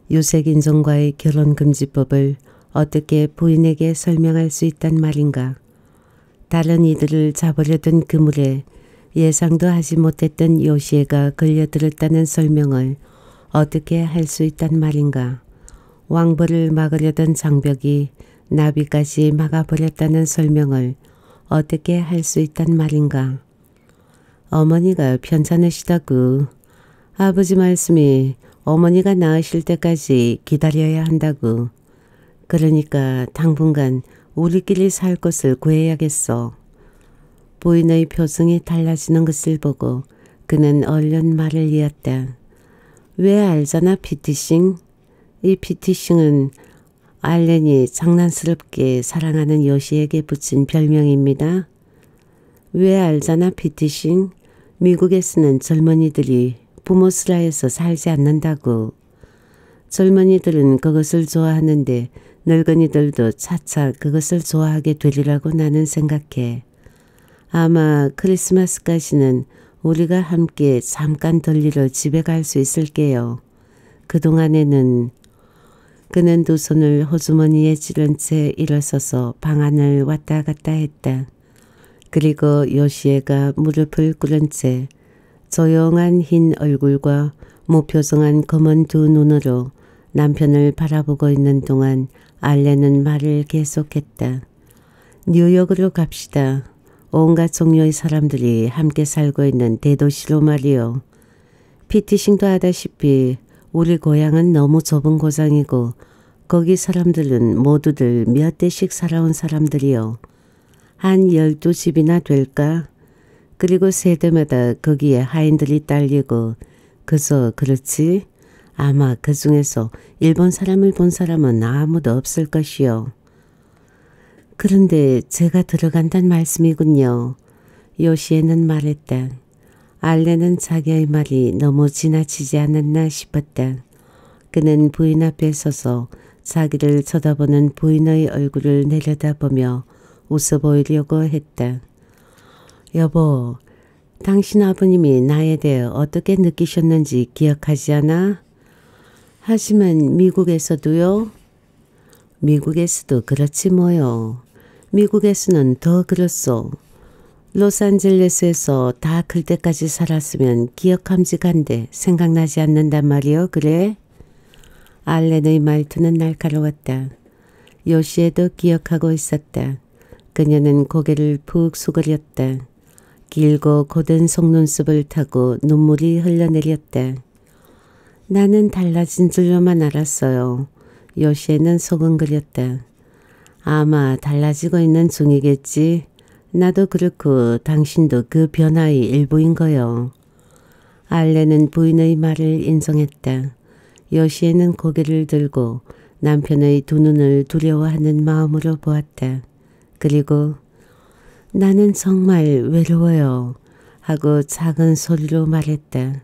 유색 인종과의 결혼금지법을 어떻게 부인에게 설명할 수 있단 말인가. 다른 이들을 잡으려던 그물에 예상도 하지 못했던 요시에가 걸려들었다는 설명을 어떻게 할 수 있단 말인가. 왕벌을 막으려던 장벽이 나비까지 막아버렸다는 설명을 어떻게 할 수 있단 말인가. 어머니가 편찮으시다고. 아버지 말씀이 어머니가 나으실 때까지 기다려야 한다고. 그러니까 당분간 우리끼리 살 곳을 구해야겠어. 부인의 표정이 달라지는 것을 보고 그는 얼른 말을 이었다. 왜 알잖아 피티싱? 이 피티싱은 알렌이 장난스럽게 사랑하는 요시에게 붙인 별명입니다. 왜 알잖아 피티싱? 미국에 쓰는 젊은이들이 부모 슬하에서 살지 않는다고. 젊은이들은 그것을 좋아하는데 늙은이들도 차차 그것을 좋아하게 되리라고 나는 생각해. 아마 크리스마스까지는 우리가 함께 잠깐 들리러 집에 갈 수 있을게요. 그동안에는 그는 두 손을 호주머니에 찌른 채 일어서서 방 안을 왔다 갔다 했다. 그리고 요시에가 무릎을 꿇은 채 조용한 흰 얼굴과 무표정한 검은 두 눈으로 남편을 바라보고 있는 동안 알레는 말을 계속했다. 뉴욕으로 갑시다. 온갖 종류의 사람들이 함께 살고 있는 대도시로 말이요. 피티싱도 하다시피 우리 고향은 너무 좁은 고장이고 거기 사람들은 모두들 몇 대씩 살아온 사람들이요. 한 열두 집이나 될까? 그리고 세대마다 거기에 하인들이 딸리고 그저 그렇지? 아마 그 중에서 일본 사람을 본 사람은 아무도 없을 것이요. 그런데 제가 들어간단 말씀이군요. 요시에는 말했다. 알레는 자기의 말이 너무 지나치지 않았나 싶었다. 그는 부인 앞에 서서 자기를 쳐다보는 부인의 얼굴을 내려다보며 웃어 보이려고 했다. 여보, 당신 아버님이 나에 대해 어떻게 느끼셨는지 기억하지 않아? 하지만 미국에서도요? 미국에서도 그렇지 뭐요. 미국에서는 더 그렇소. 로스앤젤레스에서 다 클 때까지 살았으면 기억함직한데 생각나지 않는단 말이요. 그래? 알렌의 말투는 날카로웠다. 요시에도 기억하고 있었다. 그녀는 고개를 푹 수그렸다. 길고 고든 속눈썹을 타고 눈물이 흘러내렸다. 나는 달라진 줄로만 알았어요. 요시에는 소근거렸다. 아마 달라지고 있는 중이겠지. 나도 그렇고 당신도 그 변화의 일부인 거요. 알레는 부인의 말을 인정했다. 요시에는 고개를 들고 남편의 두 눈을 두려워하는 마음으로 보았다. 그리고 나는 정말 외로워요. 하고 작은 소리로 말했다.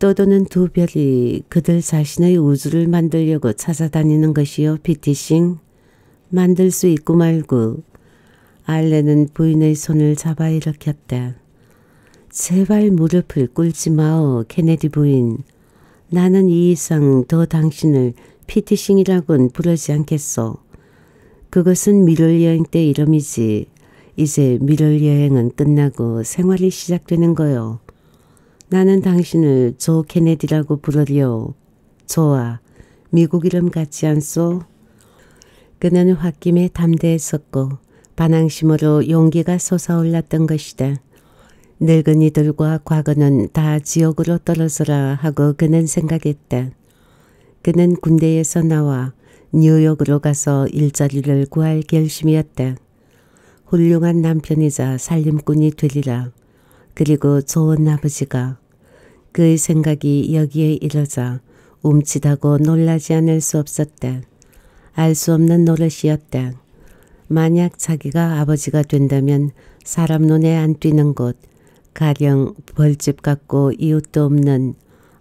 떠도는 두 별이 그들 자신의 우주를 만들려고 찾아다니는 것이요, 피티싱. 만들 수 있고 말고. 알레는 부인의 손을 잡아 일으켰다. 제발 무릎을 꿇지 마오, 케네디 부인. 나는 이 이상 더 당신을 피티싱이라곤 부르지 않겠소. 그것은 미럴 여행 때 이름이지. 이제 미럴 여행은 끝나고 생활이 시작되는 거요. 나는 당신을 조 케네디라고 부르려. 좋아. 미국 이름 같지 않소? 그는 홧김에 담대했었고 반항심으로 용기가 솟아올랐던 것이다. 늙은이들과 과거는 다 지옥으로 떨어져라 하고 그는 생각했다. 그는 군대에서 나와 뉴욕으로 가서 일자리를 구할 결심이었다. 훌륭한 남편이자 살림꾼이 되리라. 그리고 좋은 아버지가 그의 생각이 여기에 이르자 움찔하고 놀라지 않을 수 없었다. 알수 없는 노릇이었다. 만약 자기가 아버지가 된다면 사람 눈에 안 띄는 곳, 가령 벌집 같고 이웃도 없는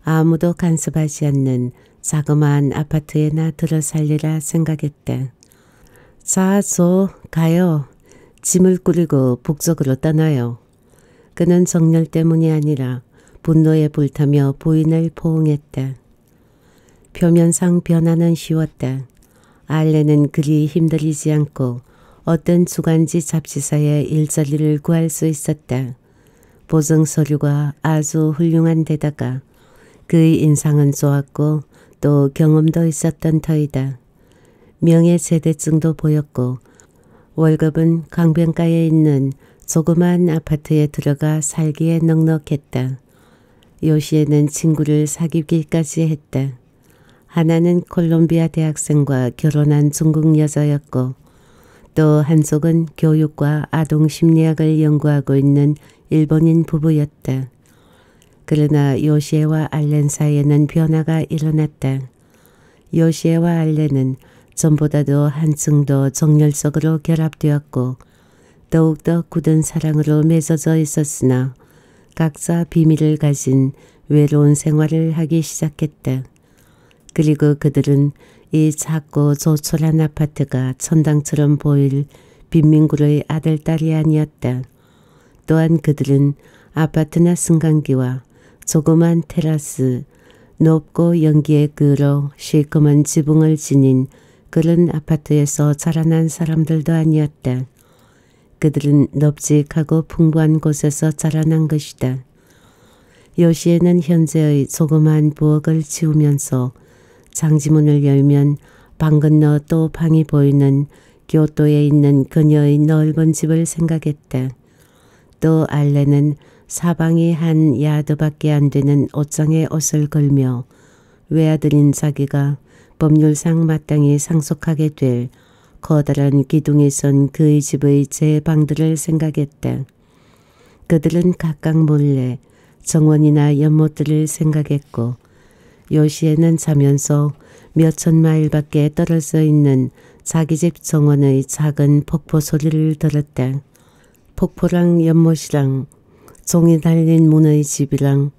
아무도 간섭하지 않는 자그마한 아파트에나 들어 살리라 생각했다. 자, 저 가요. 짐을 꾸리고 북쪽으로 떠나요. 그는 정열 때문이 아니라 분노에 불타며 부인을 포옹했다. 표면상 변화는 쉬웠다. 알레는 그리 힘들이지 않고 어떤 주간지 잡지사에 일자리를 구할 수 있었다. 보증 서류가 아주 훌륭한 데다가 그의 인상은 좋았고 또 경험도 있었던 터이다. 명예제대증도 보였고 월급은 강변가에 있는 조그만 아파트에 들어가 살기에 넉넉했다. 요시에는 친구를 사귀기까지 했다. 하나는 콜롬비아 대학생과 결혼한 중국 여자였고 또 한쪽은 교육과 아동 심리학을 연구하고 있는 일본인 부부였다. 그러나 요시에와 알렌 사이에는 변화가 일어났다. 요시에와 알렌은 전보다도 한층 더 정열적으로 결합되었고 더욱더 굳은 사랑으로 맺어져 있었으나 각자 비밀을 가진 외로운 생활을 하기 시작했다. 그리고 그들은 이 작고 조촐한 아파트가 천당처럼 보일 빈민구의 아들딸이 아니었다. 또한 그들은 아파트나 승강기와 조그만 테라스, 높고 연기에 끌어 실컷한 지붕을 지닌 그런 아파트에서 자라난 사람들도 아니었다. 그들은 넙직하고 풍부한 곳에서 자라난 것이다. 요시에는 현재의 조그만 부엌을 치우면서 장지문을 열면 방 건너 또 방이 보이는 교토에 있는 그녀의 넓은 집을 생각했다. 또 알레는 사방이 한 야드밖에 안 되는 옷장에 옷을 걸며 외아들인 자기가 법률상 마땅히 상속하게 될 커다란 기둥에 선 그의 집의 제 방들을 생각했다. 그들은 각각 몰래 정원이나 연못들을 생각했고 요시에는 자면서 몇천 마일 밖에 떨어져 있는 자기 집 정원의 작은 폭포 소리를 들었다. 폭포랑 연못이랑 종이 달린 문의 집이랑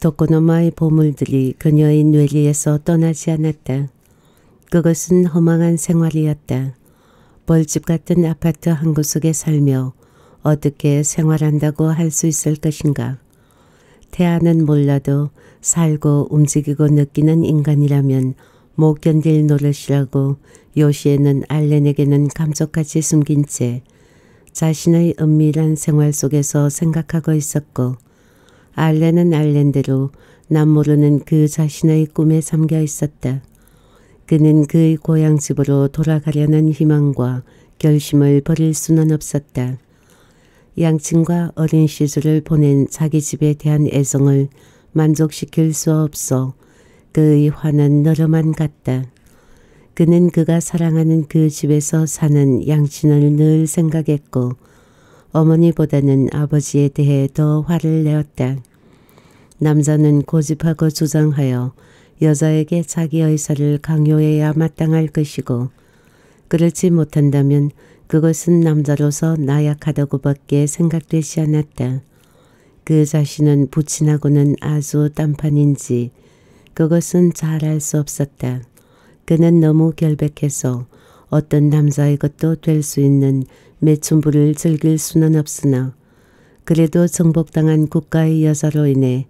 도코노마의 보물들이 그녀의 뇌리에서 떠나지 않았다. 그것은 허망한 생활이었다. 벌집 같은 아파트 한 구석에 살며 어떻게 생활한다고 할 수 있을 것인가. 태아는 몰라도 살고 움직이고 느끼는 인간이라면 못 견딜 노릇이라고 요시에는 알렌에게는 감쪽같이 숨긴 채 자신의 은밀한 생활 속에서 생각하고 있었고 알렌은 알렌대로 남 모르는 그 자신의 꿈에 잠겨 있었다. 그는 그의 고향집으로 돌아가려는 희망과 결심을 버릴 수는 없었다. 양친과 어린 시절을 보낸 자기 집에 대한 애정을 만족시킬 수 없어 그의 화는 너러만 같다. 그는 그가 사랑하는 그 집에서 사는 양친을 늘 생각했고 어머니보다는 아버지에 대해 더 화를 내었다. 남자는 고집하고 주장하여 여자에게 자기 의사를 강요해야 마땅할 것이고 그렇지 못한다면 그것은 남자로서 나약하다고밖에 생각되지 않았다. 그 자신은 부친하고는 아주 딴판인지 그것은 잘 알 수 없었다. 그는 너무 결백해서 어떤 남자의 것도 될 수 있는 매춘부를 즐길 수는 없으나 그래도 정복당한 국가의 여자로 인해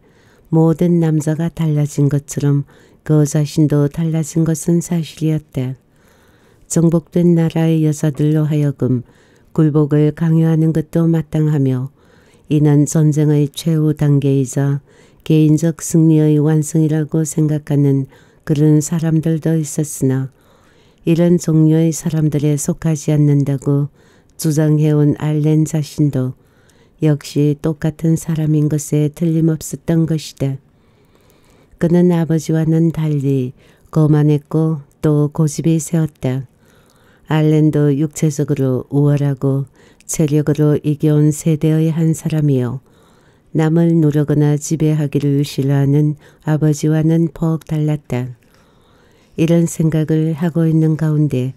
모든 남자가 달라진 것처럼 그 자신도 달라진 것은 사실이었다. 정복된 나라의 여자들로 하여금 굴복을 강요하는 것도 마땅하며 이는 전쟁의 최후 단계이자 개인적 승리의 완성이라고 생각하는 그런 사람들도 있었으나 이런 종류의 사람들에 속하지 않는다고 주장해온 알렌 자신도 역시 똑같은 사람인 것에 틀림없었던 것이다. 그는 아버지와는 달리 거만했고 또 고집이 세웠다. 알렌도 육체적으로 우월하고 체력으로 이겨온 세대의 한 사람이요. 남을 누르거나 지배하기를 싫어하는 아버지와는 퍽 달랐다. 이런 생각을 하고 있는 가운데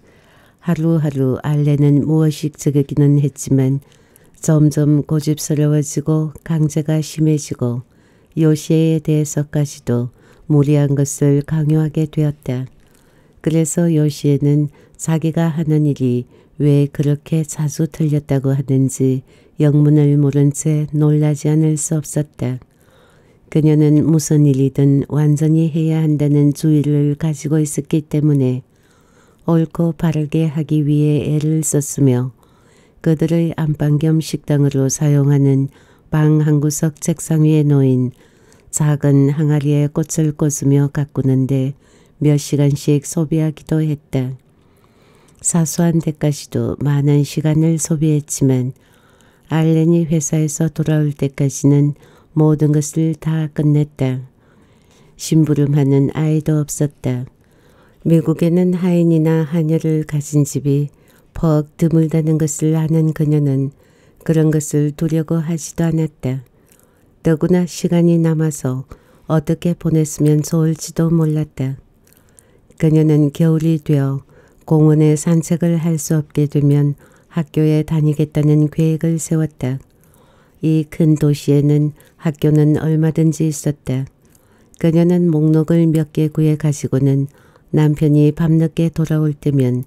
하루하루 알렌은 무엇이 적이기는 했지만 점점 고집스러워지고 강제가 심해지고 요시에 대해서까지도 무리한 것을 강요하게 되었다. 그래서 요시에는 자기가 하는 일이 왜 그렇게 자주 틀렸다고 하는지 영문을 모른 채 놀라지 않을 수 없었다. 그녀는 무슨 일이든 완전히 해야 한다는 주의를 가지고 있었기 때문에 옳고 바르게 하기 위해 애를 썼으며 그들의 안방 겸 식당으로 사용하는 방 한 구석 책상 위에 놓인 작은 항아리에 꽃을 꽂으며 가꾸는데 몇 시간씩 소비하기도 했다. 사소한 데까지도 많은 시간을 소비했지만 알렌이 회사에서 돌아올 때까지는 모든 것을 다 끝냈다. 심부름하는 아이도 없었다. 미국에는 하인이나 하녀를 가진 집이 퍽 드물다는 것을 아는 그녀는 그런 것을 두려고 하지도 않았다. 더구나 시간이 남아서 어떻게 보냈으면 좋을지도 몰랐다. 그녀는 겨울이 되어 공원에 산책을 할 수 없게 되면 학교에 다니겠다는 계획을 세웠다. 이 큰 도시에는 학교는 얼마든지 있었다. 그녀는 목록을 몇 개 구해 가지고는 남편이 밤늦게 돌아올 때면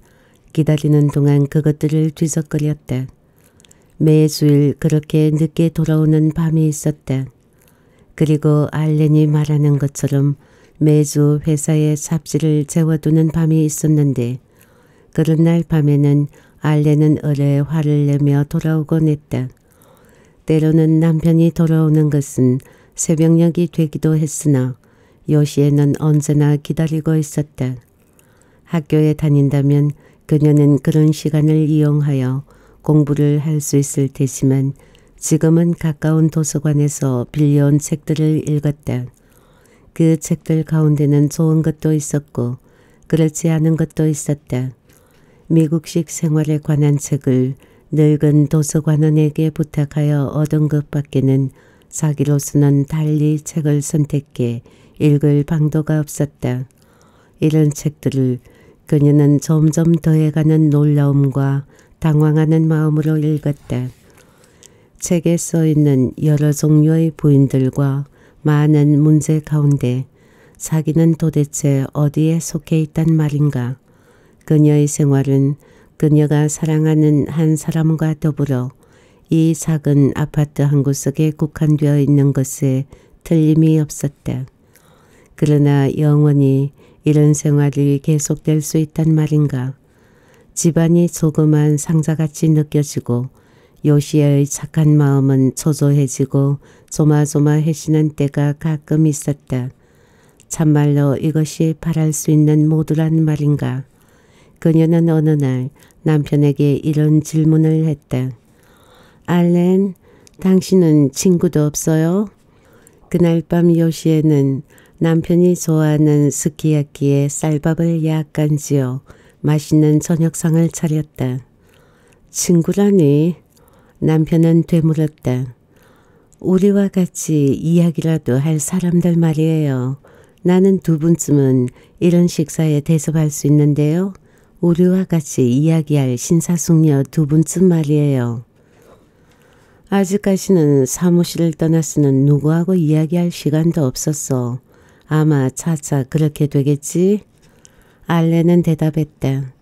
기다리는 동안 그것들을 뒤적거렸다. 매주일 그렇게 늦게 돌아오는 밤이 있었다. 그리고 알렌이 말하는 것처럼 매주 회사에 삽질을 재워두는 밤이 있었는데 그런 날 밤에는 알렌은 을에 화를 내며 돌아오곤 했다. 때로는 남편이 돌아오는 것은 새벽녘이 되기도 했으나 요시에는 언제나 기다리고 있었다. 학교에 다닌다면 그녀는 그런 시간을 이용하여 공부를 할 수 있을 테지만 지금은 가까운 도서관에서 빌려온 책들을 읽었다. 그 책들 가운데는 좋은 것도 있었고 그렇지 않은 것도 있었다. 미국식 생활에 관한 책을 늙은 도서관원에게 부탁하여 얻은 것밖에는 자기로서는 달리 책을 선택해 읽을 방도가 없었다. 이런 책들을 그녀는 점점 더해가는 놀라움과 당황하는 마음으로 읽었다. 책에 써 있는 여러 종류의 부인들과 많은 문제 가운데 자기는 도대체 어디에 속해 있단 말인가. 그녀의 생활은 그녀가 사랑하는 한 사람과 더불어 이 작은 아파트 한 구석에 국한되어 있는 것에 틀림이 없었다. 그러나 영원히 이런 생활이 계속될 수 있단 말인가. 집안이 조그만 상자같이 느껴지고 요시아의 착한 마음은 초조해지고 조마조마해지는 때가 가끔 있었다. 참말로 이것이 바랄 수 있는 모두란 말인가. 그녀는 어느 날 남편에게 이런 질문을 했다. 알렌, 당신은 친구도 없어요? 그날 밤 요시에는 남편이 좋아하는 스키야키에 쌀밥을 약간 지어 맛있는 저녁상을 차렸다. 친구라니 남편은 되물었다. 우리와 같이 이야기라도 할 사람들 말이에요. 나는 두 분쯤은 이런 식사에 대접할 수 있는데요. 우리와 같이 이야기할 신사숙녀 두 분쯤 말이에요. 아직까지는 사무실을 떠났으는 누구하고 이야기할 시간도 없었어. 아마 차차 그렇게 되겠지? 알렌은 대답했다.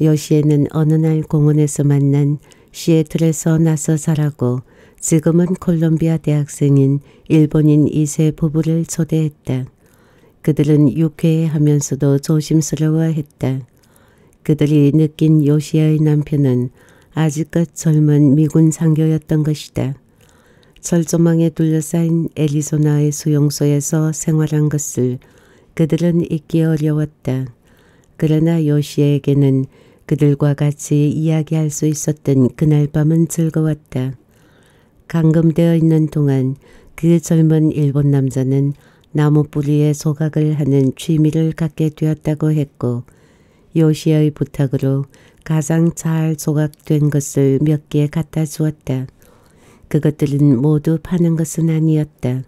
요시에는 어느 날 공원에서 만난 시애틀에서 나서 자라고 지금은 콜롬비아 대학생인 일본인 2세 부부를 초대했다. 그들은 유쾌하면서도 조심스러워했다. 그들이 느낀 요시아의 남편은 아직껏 젊은 미군 장교였던 것이다. 철조망에 둘러싸인 애리조나의 수용소에서 생활한 것을 그들은 잊기 어려웠다. 그러나 요시에게는 그들과 같이 이야기할 수 있었던 그날 밤은 즐거웠다. 감금되어 있는 동안 그 젊은 일본 남자는 나무 뿌리에 소각을 하는 취미를 갖게 되었다고 했고 요시의 부탁으로 가장 잘 조각된 것을 몇 개 갖다 주었다. 그것들은 모두 파는 것은 아니었다.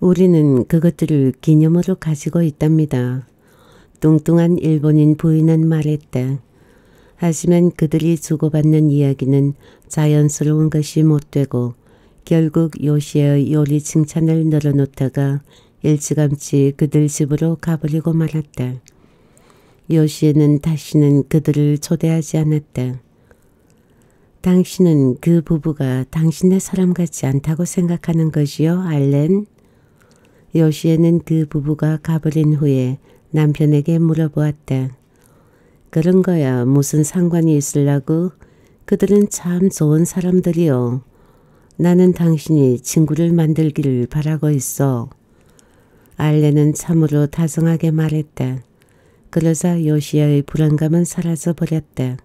우리는 그것들을 기념으로 가지고 있답니다. 뚱뚱한 일본인 부인은 말했다. 하지만 그들이 주고받는 이야기는 자연스러운 것이 못되고 결국 요시의 요리 칭찬을 늘어놓다가 일찌감치 그들 집으로 가버리고 말았다. 요시에는 다시는 그들을 초대하지 않았다. 당신은 그 부부가 당신의 사람 같지 않다고 생각하는 것이요, 알렌? 요시에는 그 부부가 가버린 후에 남편에게 물어보았다. 그런 거야 무슨 상관이 있으려고? 그들은 참 좋은 사람들이요. 나는 당신이 친구를 만들기를 바라고 있어. 알렌은 참으로 다정하게 말했다. 그러자 요시야의 불안감은 사라져 버렸다.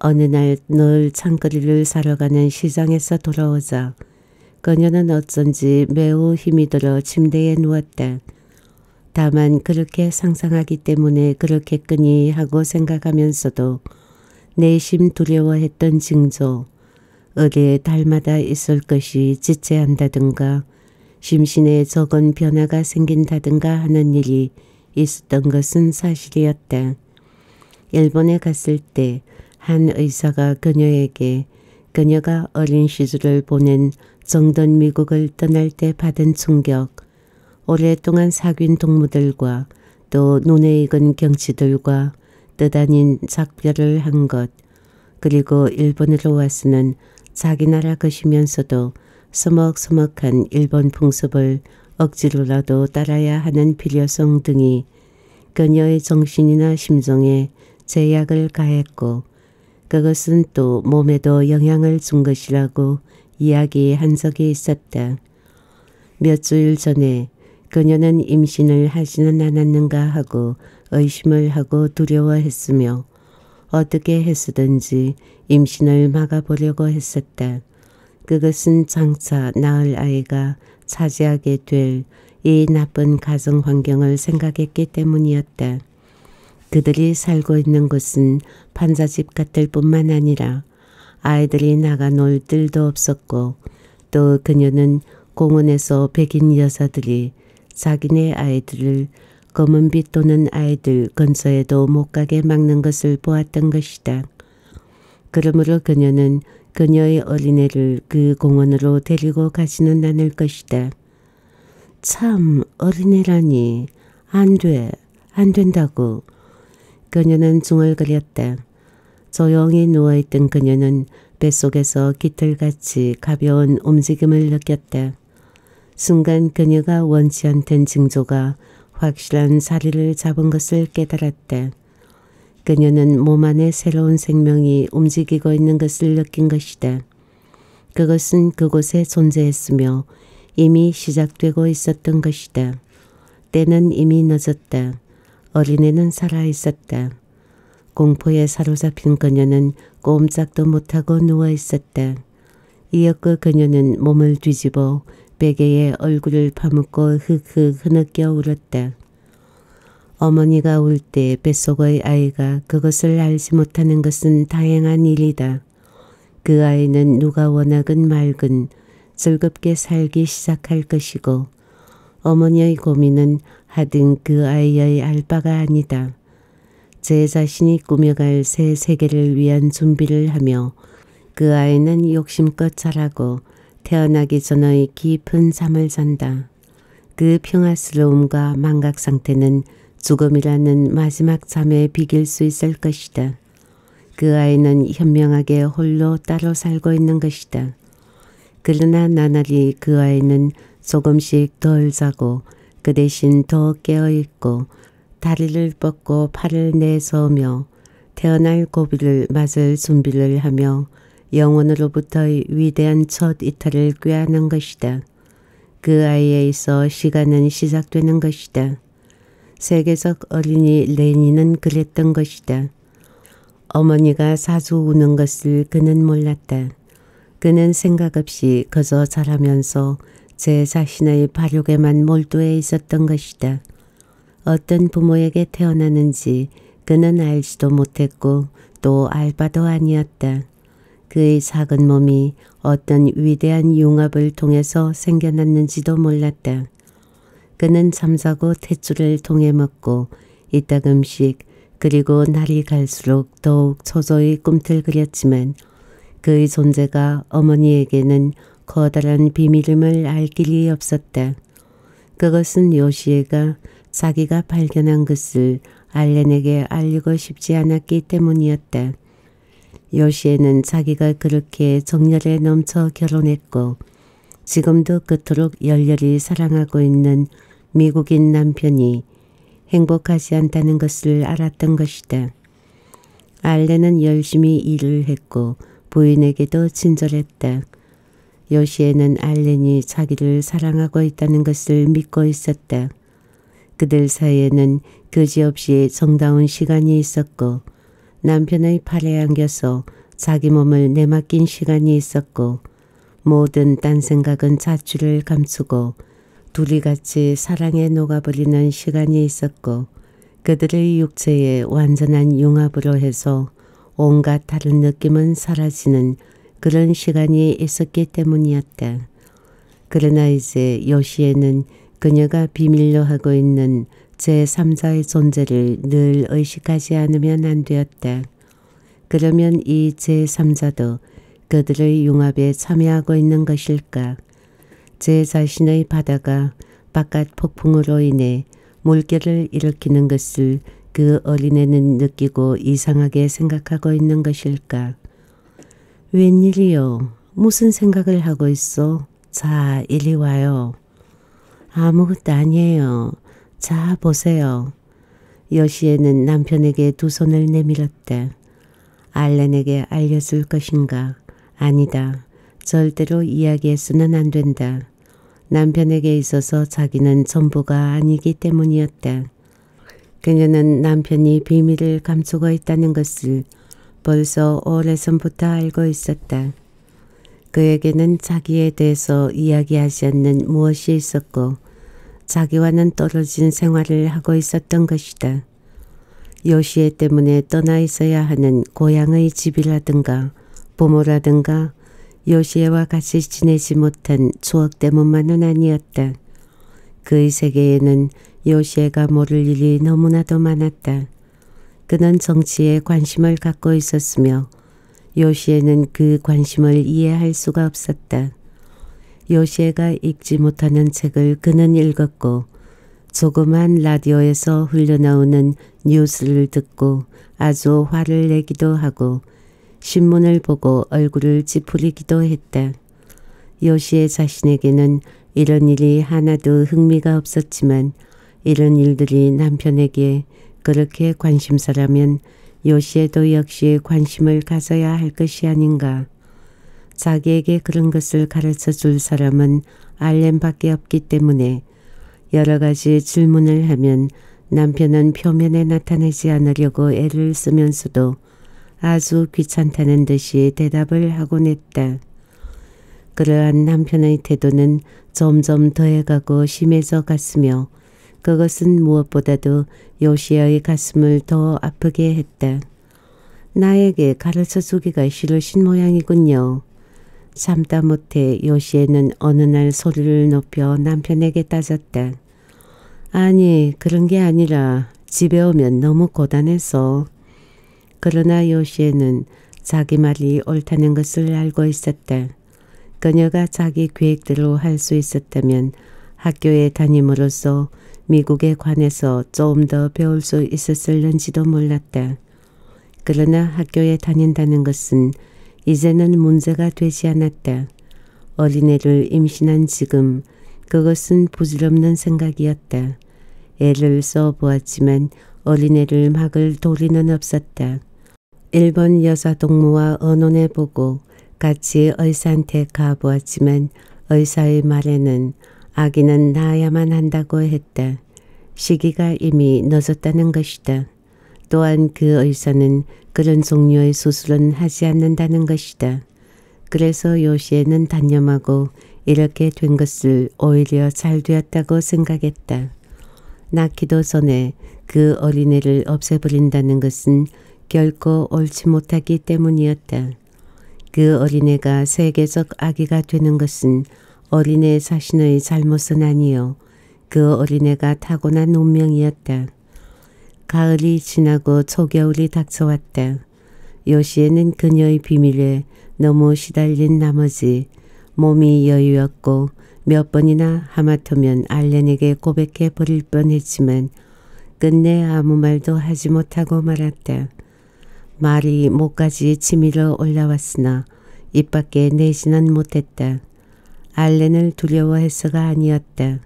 어느 날 늘 창거리를 사러 가는 시장에서 돌아오자 그녀는 어쩐지 매우 힘이 들어 침대에 누웠다. 다만 그렇게 상상하기 때문에 그렇겠거니 하고 생각하면서도 내심 두려워했던 징조, 어디에 달마다 있을 것이 지체한다든가 심신에 적은 변화가 생긴다든가 하는 일이 있었던 것은 사실이었다. 일본에 갔을 때 한 의사가 그녀에게 그녀가 어린 시절을 보낸 정든 미국을 떠날 때 받은 충격, 오랫동안 사귄 동무들과 또 눈에 익은 경치들과 뜻아닌 작별을 한 것, 그리고 일본으로 와서는 자기 나라 것이면서도 서먹서먹한 일본 풍습을 억지로라도 따라야 하는 필요성 등이 그녀의 정신이나 심정에 제약을 가했고 그것은 또 몸에도 영향을 준 것이라고 이야기한 적이 있었다. 몇 주일 전에 그녀는 임신을 하지는 않았는가 하고 의심을 하고 두려워했으며 어떻게 해서든지 임신을 막아보려고 했었다. 그것은 장차 낳을 아이가 차지하게 될 이 나쁜 가정 환경을 생각했기 때문이었다. 그들이 살고 있는 곳은 판자집 같을 뿐만 아니라 아이들이 나가 놀 뜰도 없었고 또 그녀는 공원에서 백인 여자들이 자기네 아이들을 검은빛 도는 아이들 근처에도 못 가게 막는 것을 보았던 것이다. 그러므로 그녀는 그녀의 어린애를 그 공원으로 데리고 가지는 않을 것이다. 참 어린애라니 안 돼, 안 된다고. 그녀는 중얼거렸다. 조용히 누워있던 그녀는 뱃속에서 깃털같이 가벼운 움직임을 느꼈다. 순간 그녀가 원치 않던 징조가 확실한 자리를 잡은 것을 깨달았다. 그녀는 몸 안에 새로운 생명이 움직이고 있는 것을 느낀 것이다. 그것은 그곳에 존재했으며 이미 시작되고 있었던 것이다. 때는 이미 늦었다. 어린애는 살아있었다. 공포에 사로잡힌 그녀는 꼼짝도 못하고 누워있었다. 이윽고 그녀는 몸을 뒤집어 베개에 얼굴을 파묻고 흑흑 흐느껴 울었다. 어머니가 울 때 뱃속의 아이가 그것을 알지 못하는 것은 다행한 일이다. 그 아이는 누가 워낙은 맑은 즐겁게 살기 시작할 것이고 어머니의 고민은 하등 그 아이의 알바가 아니다. 제 자신이 꾸며갈 새 세계를 위한 준비를 하며 그 아이는 욕심껏 자라고 태어나기 전의 깊은 잠을 잔다. 그 평화스러움과 망각 상태는 죽음이라는 마지막 잠에 비길 수 있을 것이다. 그 아이는 현명하게 홀로 따로 살고 있는 것이다. 그러나 나날이 그 아이는 조금씩 덜 자고 그 대신 더 깨어있고 다리를 뻗고 팔을 내서며 태어날 고비를 맞을 준비를 하며 영혼으로부터의 위대한 첫 이탈을 꾀하는 것이다. 그 아이에 있어 시간은 시작되는 것이다. 세계적 어린이 레니는 그랬던 것이다. 어머니가 자주 우는 것을 그는 몰랐다. 그는 생각 없이 거저 자라면서 제 자신의 발육에만 몰두해 있었던 것이다. 어떤 부모에게 태어나는지 그는 알지도 못했고 또 알바도 아니었다. 그의 작은 몸이 어떤 위대한 융합을 통해서 생겨났는지도 몰랐다. 그는 잠자고 탯줄을 통해 먹고 이따금씩 그리고 날이 갈수록 더욱 초조히 꿈틀거렸지만 그의 존재가 어머니에게는 커다란 비밀임을 알 길이 없었다. 그것은 요시에가 자기가 발견한 것을 알렌에게 알리고 싶지 않았기 때문이었다. 요시에는 자기가 그렇게 정열에 넘쳐 결혼했고 지금도 그토록 열렬히 사랑하고 있는 미국인 남편이 행복하지 않다는 것을 알았던 것이다. 알레는 열심히 일을 했고 부인에게도 친절했다. 요시에는 알렌이 자기를 사랑하고 있다는 것을 믿고 있었다. 그들 사이에는 그지없이 정다운 시간이 있었고 남편의 팔에 안겨서 자기 몸을 내맡긴 시간이 있었고 모든 딴 생각은 자취를 감추고 둘이 같이 사랑에 녹아버리는 시간이 있었고 그들의 육체에 완전한 융합으로 해서 온갖 다른 느낌은 사라지는 그런 시간이 있었기 때문이었다. 그러나 이제 요시에는 그녀가 비밀로 하고 있는 제3자의 존재를 늘 의식하지 않으면 안 되었다. 그러면 이 제3자도 그들의 융합에 참여하고 있는 것일까? 제 자신의 바다가 바깥 폭풍으로 인해 물결을 일으키는 것을 그 어린애는 느끼고 이상하게 생각하고 있는 것일까? 웬일이요? 무슨 생각을 하고 있어? 자, 이리 와요. 아무것도 아니에요. 자, 보세요. 여시에는 남편에게 두 손을 내밀었다. 알렌에게 알려줄 것인가? 아니다. 절대로 이야기해서는 안 된다. 남편에게 있어서 자기는 전부가 아니기 때문이었다. 그녀는 남편이 비밀을 감추고 있다는 것을 벌써 오래전부터 알고 있었다. 그에게는 자기에 대해서 이야기하지 않는 무엇이 있었고 자기와는 떨어진 생활을 하고 있었던 것이다. 요시에 때문에 떠나 있어야 하는 고향의 집이라든가 부모라든가 요시에와 같이 지내지 못한 추억 때문만은 아니었다. 그의 세계에는 요시에가 모를 일이 너무나도 많았다. 그는 정치에 관심을 갖고 있었으며 요시에는 그 관심을 이해할 수가 없었다. 요시에가 읽지 못하는 책을 그는 읽었고 조그만 라디오에서 흘러나오는 뉴스를 듣고 아주 화를 내기도 하고 신문을 보고 얼굴을 찌푸리기도 했다. 요시의 자신에게는 이런 일이 하나도 흥미가 없었지만 이런 일들이 남편에게 그렇게 관심사라면 요시에도 역시 관심을 가져야 할 것이 아닌가. 자기에게 그런 것을 가르쳐 줄 사람은 알렌밖에 없기 때문에 여러 가지 질문을 하면 남편은 표면에 나타내지 않으려고 애를 쓰면서도 아주 귀찮다는 듯이 대답을 하곤 했다. 그러한 남편의 태도는 점점 더해가고 심해져 갔으며 그것은 무엇보다도 요시아의 가슴을 더 아프게 했다. 나에게 가르쳐 주기가 싫으신 모양이군요. 참다 못해 요시에는 어느 날 소리를 높여 남편에게 따졌다. 아니 그런 게 아니라 집에 오면 너무 고단해서. 그러나 요시에는 자기 말이 옳다는 것을 알고 있었다. 그녀가 자기 계획대로 할 수 있었다면 학교에 다님으로써 미국에 관해서 좀 더 배울 수 있었을는지도 몰랐다. 그러나 학교에 다닌다는 것은 이제는 문제가 되지 않았다. 어린애를 임신한 지금 그것은 부질없는 생각이었다. 애를 써보았지만 어린애를 막을 도리는 없었다. 일본 여자 동무와 언론에 보고 같이 의사한테 가보았지만 의사의 말에는 아기는 낳아야만 한다고 했다. 시기가 이미 늦었다는 것이다. 또한 그 의사는 그런 종류의 수술은 하지 않는다는 것이다. 그래서 요시에는 단념하고 이렇게 된 것을 오히려 잘 되었다고 생각했다. 낳기도 전에 그 어린애를 없애버린다는 것은 결코 옳지 못하기 때문이었다. 그 어린애가 세계적 아기가 되는 것은 어린애 자신의 잘못은 아니요. 그 어린애가 타고난 운명이었다. 가을이 지나고 초겨울이 닥쳐왔다. 요시에는 그녀의 비밀에 너무 시달린 나머지 몸이 여유였고 몇 번이나 하마터면 알렌에게 고백해 버릴 뻔했지만 끝내 아무 말도 하지 못하고 말았다. 말이 목까지 치밀어 올라왔으나 입 밖에 내지는 못했다. 알렌을 두려워해서가 아니었다.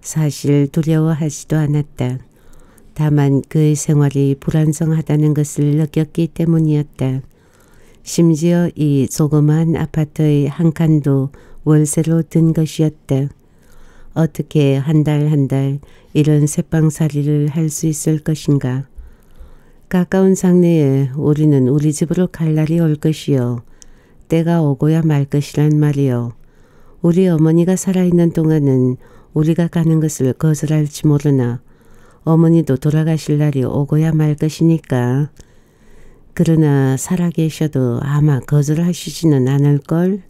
사실 두려워하지도 않았다. 다만 그의 생활이 불안정하다는 것을 느꼈기 때문이었다. 심지어 이 조그만 아파트의 한 칸도 월세로 든 것이었다. 어떻게 한 달 한달 이런 새빵살이를 할 수 있을 것인가. 가까운 상내에 우리는 우리 집으로 갈 날이 올 것이요. 때가 오고야 말 것이란 말이요. 우리 어머니가 살아있는 동안은 우리가 가는 것을 거절할지 모르나 어머니도 돌아가실 날이 오고야 말 것이니까 그러나 살아계셔도 아마 거절하시지는 않을걸?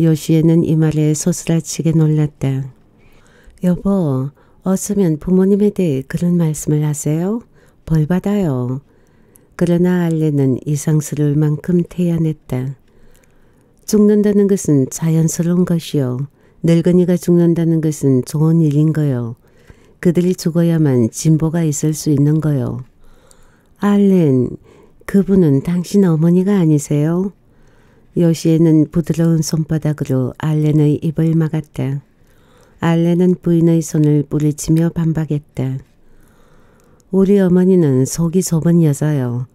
요시에는 이 말에 소스라치게 놀랐다. 여보, 어쩌면 부모님에 대해 그런 말씀을 하세요? 벌 받아요. 그러나 알레는 이상스러울 만큼 태연했다. 죽는다는 것은 자연스러운 것이요. 늙은이가 죽는다는 것은 좋은 일인 거요. 그들이 죽어야만 진보가 있을 수 있는 거요. 알렌, 그분은 당신 어머니가 아니세요? 요시에는 부드러운 손바닥으로 알렌의 입을 막았다. 알렌은 부인의 손을 뿌리치며 반박했다. 우리 어머니는 속이 좁은 여자요.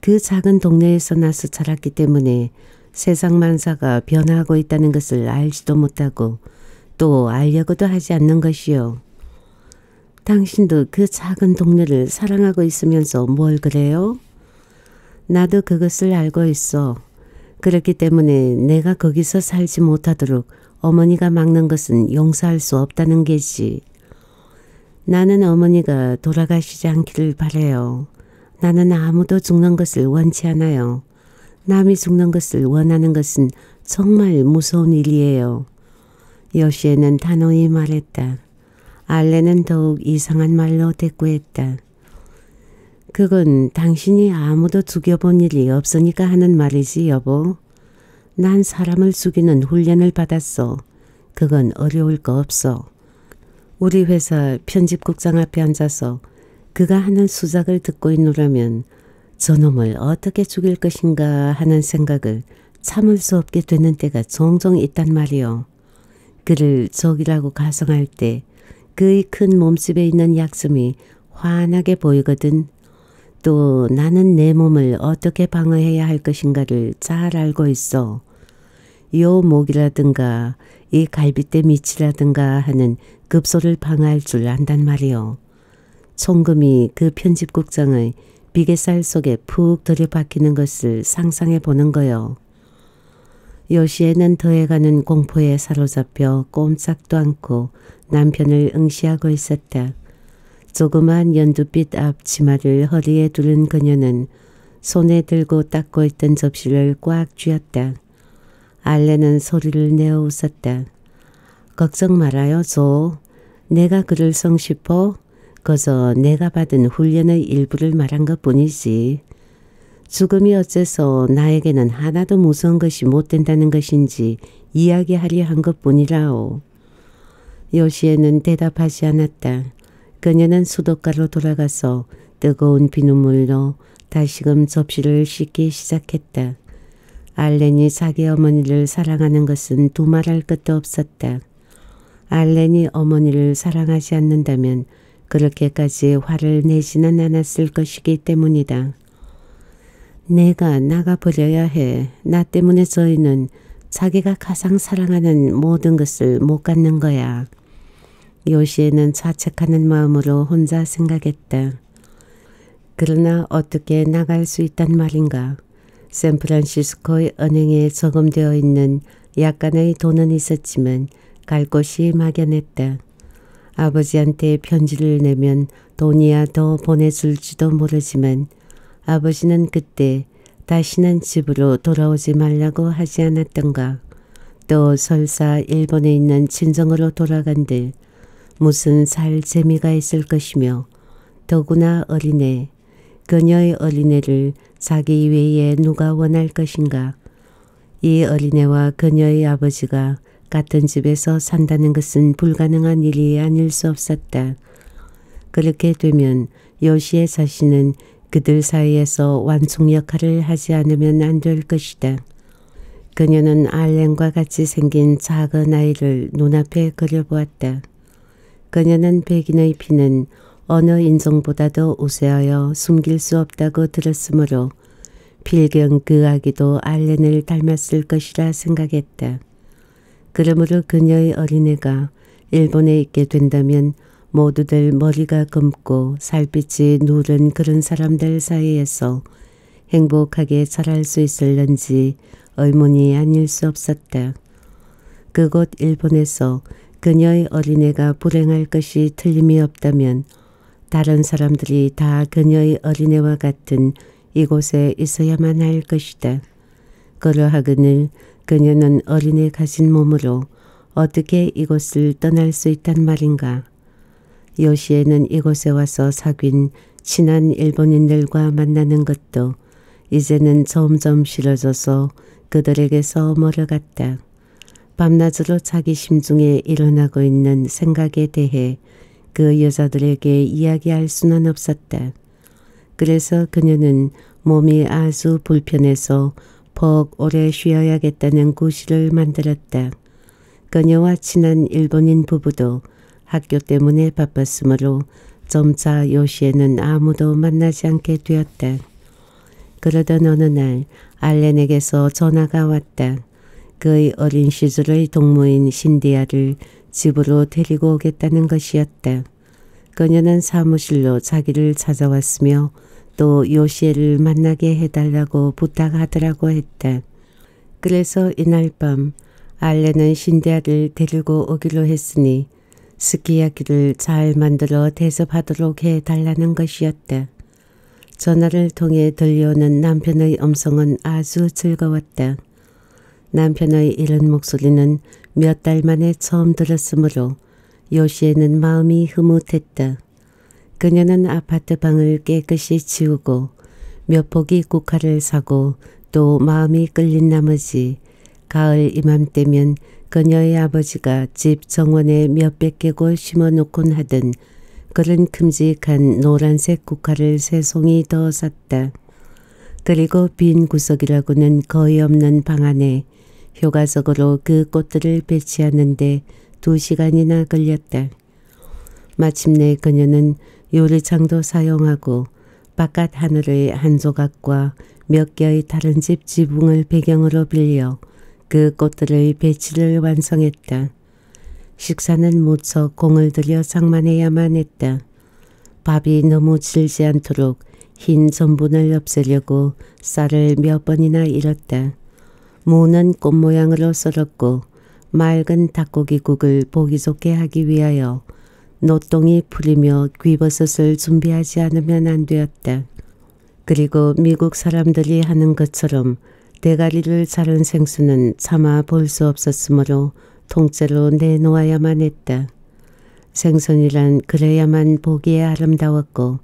그 작은 동네에서 나서 자랐기 때문에 세상 만사가 변화하고 있다는 것을 알지도 못하고 또 알려고도 하지 않는 것이요. 당신도 그 작은 동네를 사랑하고 있으면서 뭘 그래요? 나도 그것을 알고 있어. 그렇기 때문에 내가 거기서 살지 못하도록 어머니가 막는 것은 용서할 수 없다는 게지. 나는 어머니가 돌아가시지 않기를 바래요. 나는 아무도 죽는 것을 원치 않아요. 남이 죽는 것을 원하는 것은 정말 무서운 일이에요. 요시에는 단호히 말했다. 알레는 더욱 이상한 말로 대꾸했다. 그건 당신이 아무도 죽여본 일이 없으니까 하는 말이지 여보. 난 사람을 죽이는 훈련을 받았어. 그건 어려울 거 없어. 우리 회사 편집국장 앞에 앉아서 그가 하는 수작을 듣고 있노라면 저놈을 어떻게 죽일 것인가 하는 생각을 참을 수 없게 되는 때가 종종 있단 말이요. 그를 적이라고 가성할 때 그의 큰 몸집에 있는 약점이 환하게 보이거든. 또 나는 내 몸을 어떻게 방어해야 할 것인가를 잘 알고 있어. 요 목이라든가 이 갈비뼈 밑이라든가 하는 급소를 방어할 줄 안단 말이요. 총금이 그 편집국장의 비계살 속에 푹 들여박히는 것을 상상해 보는 거요. 요시에는 더해가는 공포에 사로잡혀 꼼짝도 않고 남편을 응시하고 있었다. 조그만 연두빛 앞 치마를 허리에 두른 그녀는 손에 들고 닦고 있던 접시를 꽉 쥐었다. 알레는 소리를 내어 웃었다. 걱정 말아요, 조. 내가 그를 성싶어 거저 내가 받은 훈련의 일부를 말한 것 뿐이지. 죽음이 어째서 나에게는 하나도 무서운 것이 못 된다는 것인지 이야기하려 한 것뿐이라오. 요시에는 대답하지 않았다. 그녀는 수도가로 돌아가서 뜨거운 비눗물로 다시금 접시를 씻기 시작했다. 알렌이 자기 어머니를 사랑하는 것은 두말할 것도 없었다. 알렌이 어머니를 사랑하지 않는다면 그렇게까지 화를 내지는 않았을 것이기 때문이다. 내가 나가버려야 해. 나 때문에 저희는 자기가 가장 사랑하는 모든 것을 못 갖는 거야. 요시에는 자책하는 마음으로 혼자 생각했다. 그러나 어떻게 나갈 수 있단 말인가. 샌프란시스코의 은행에 저금되어 있는 약간의 돈은 있었지만 갈 곳이 막연했다. 아버지한테 편지를 내면 돈이야 더 보내줄지도 모르지만 아버지는 그때 다시는 집으로 돌아오지 말라고 하지 않았던가. 또 설사 일본에 있는 친정으로 돌아간들 무슨 살 재미가 있을 것이며 더구나 어린애, 그녀의 어린애를 자기 외에 누가 원할 것인가. 이 어린애와 그녀의 아버지가 같은 집에서 산다는 것은 불가능한 일이 아닐 수 없었다. 그렇게 되면 요시의 자신은 그들 사이에서 완충 역할을 하지 않으면 안 될 것이다. 그녀는 알렌과 같이 생긴 작은 아이를 눈앞에 그려보았다. 그녀는 백인의 피는 어느 인종보다도 우세하여 숨길 수 없다고 들었으므로 필경 그 아기도 알렌을 닮았을 것이라 생각했다. 그러므로 그녀의 어린애가 일본에 있게 된다면 모두들 머리가 검고 살빛이 누른 그런 사람들 사이에서 행복하게 자랄 수 있을런지 의문이 아닐 수 없었다. 그곳 일본에서 그녀의 어린애가 불행할 것이 틀림이 없다면 다른 사람들이 다 그녀의 어린애와 같은 이곳에 있어야만 할 것이다. 그러하거늘 그녀는 어린애 가진 몸으로 어떻게 이곳을 떠날 수 있단 말인가. 요시에는 이곳에 와서 사귄 친한 일본인들과 만나는 것도 이제는 점점 싫어져서 그들에게서 멀어갔다. 밤낮으로 자기 심중에 일어나고 있는 생각에 대해 그 여자들에게 이야기할 수는 없었다. 그래서 그녀는 몸이 아주 불편해서 퍽 오래 쉬어야겠다는 구실을 만들었다. 그녀와 친한 일본인 부부도 학교 때문에 바빴으므로 점차 요시에는 아무도 만나지 않게 되었다. 그러던 어느 날 알렌에게서 전화가 왔다. 그의 어린 시절의 동무인 신디아를 집으로 데리고 오겠다는 것이었다. 그녀는 사무실로 자기를 찾아왔으며 또 요시에를 만나게 해달라고 부탁하더라고 했다. 그래서 이날 밤 알렌은 신디아를 데리고 오기로 했으니 스키야키를 잘 만들어 대접하도록 해달라는 것이었다. 전화를 통해 들려오는 남편의 음성은 아주 즐거웠다. 남편의 이런 목소리는 몇 달 만에 처음 들었으므로 요시에는 마음이 흐뭇했다. 그녀는 아파트 방을 깨끗이 치우고 몇 포기 국화를 사고 또 마음이 끌린 나머지 가을 이맘때면 그녀의 아버지가 집 정원에 몇백 개골 심어놓곤 하던 그런 큼직한 노란색 국화를 세 송이 더 샀다. 그리고 빈 구석이라고는 거의 없는 방 안에 효과적으로 그 꽃들을 배치하는데 두 시간이나 걸렸다. 마침내 그녀는 요리창도 사용하고 바깥 하늘의 한 조각과 몇 개의 다른 집 지붕을 배경으로 빌려 그 꽃들의 배치를 완성했다. 식사는 무척 공을 들여 장만해야만 했다. 밥이 너무 질지 않도록 흰 전분을 없애려고 쌀을 몇 번이나 잃었다. 무는 꽃 모양으로 썰었고 맑은 닭고기국을 보기 좋게 하기 위하여 노똥이 풀리며 귀버섯을 준비하지 않으면 안 되었다. 그리고 미국 사람들이 하는 것처럼 대가리를 자른 생수는 차마 볼 수 없었으므로 통째로 내놓아야만 했다. 생선이란 그래야만 보기에 아름다웠고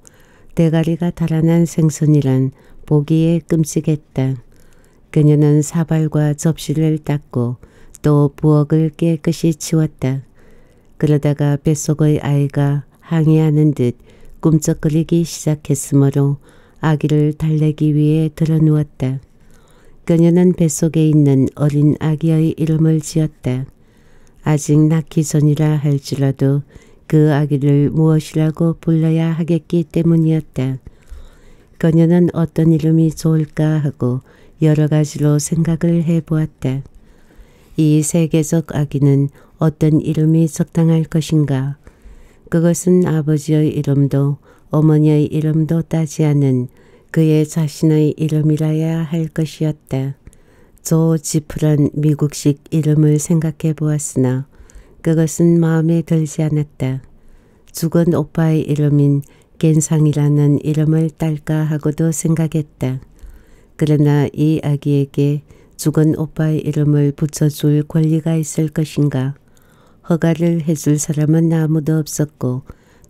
대가리가 달아난 생선이란 보기에 끔찍했다. 그녀는 사발과 접시를 닦고 또 부엌을 깨끗이 치웠다. 그러다가 뱃속의 아이가 항의하는 듯 꿈쩍거리기 시작했으므로 아기를 달래기 위해 들어누웠다. 그녀는 뱃속에 있는 어린 아기의 이름을 지었다. 아직 낳기 전이라 할지라도 그 아기를 무엇이라고 불러야 하겠기 때문이었다. 그녀는 어떤 이름이 좋을까 하고 여러 가지로 생각을 해보았다. 이 세계적 아기는 어떤 이름이 적당할 것인가? 그것은 아버지의 이름도 어머니의 이름도 따지 않은 그의 자신의 이름이라야 할 것이었다. 조 지프란 미국식 이름을 생각해 보았으나 그것은 마음에 들지 않았다. 죽은 오빠의 이름인 겐상이라는 이름을 딸까 하고도 생각했다. 그러나 이 아기에게 죽은 오빠의 이름을 붙여줄 권리가 있을 것인가? 허가를 해줄 사람은 아무도 없었고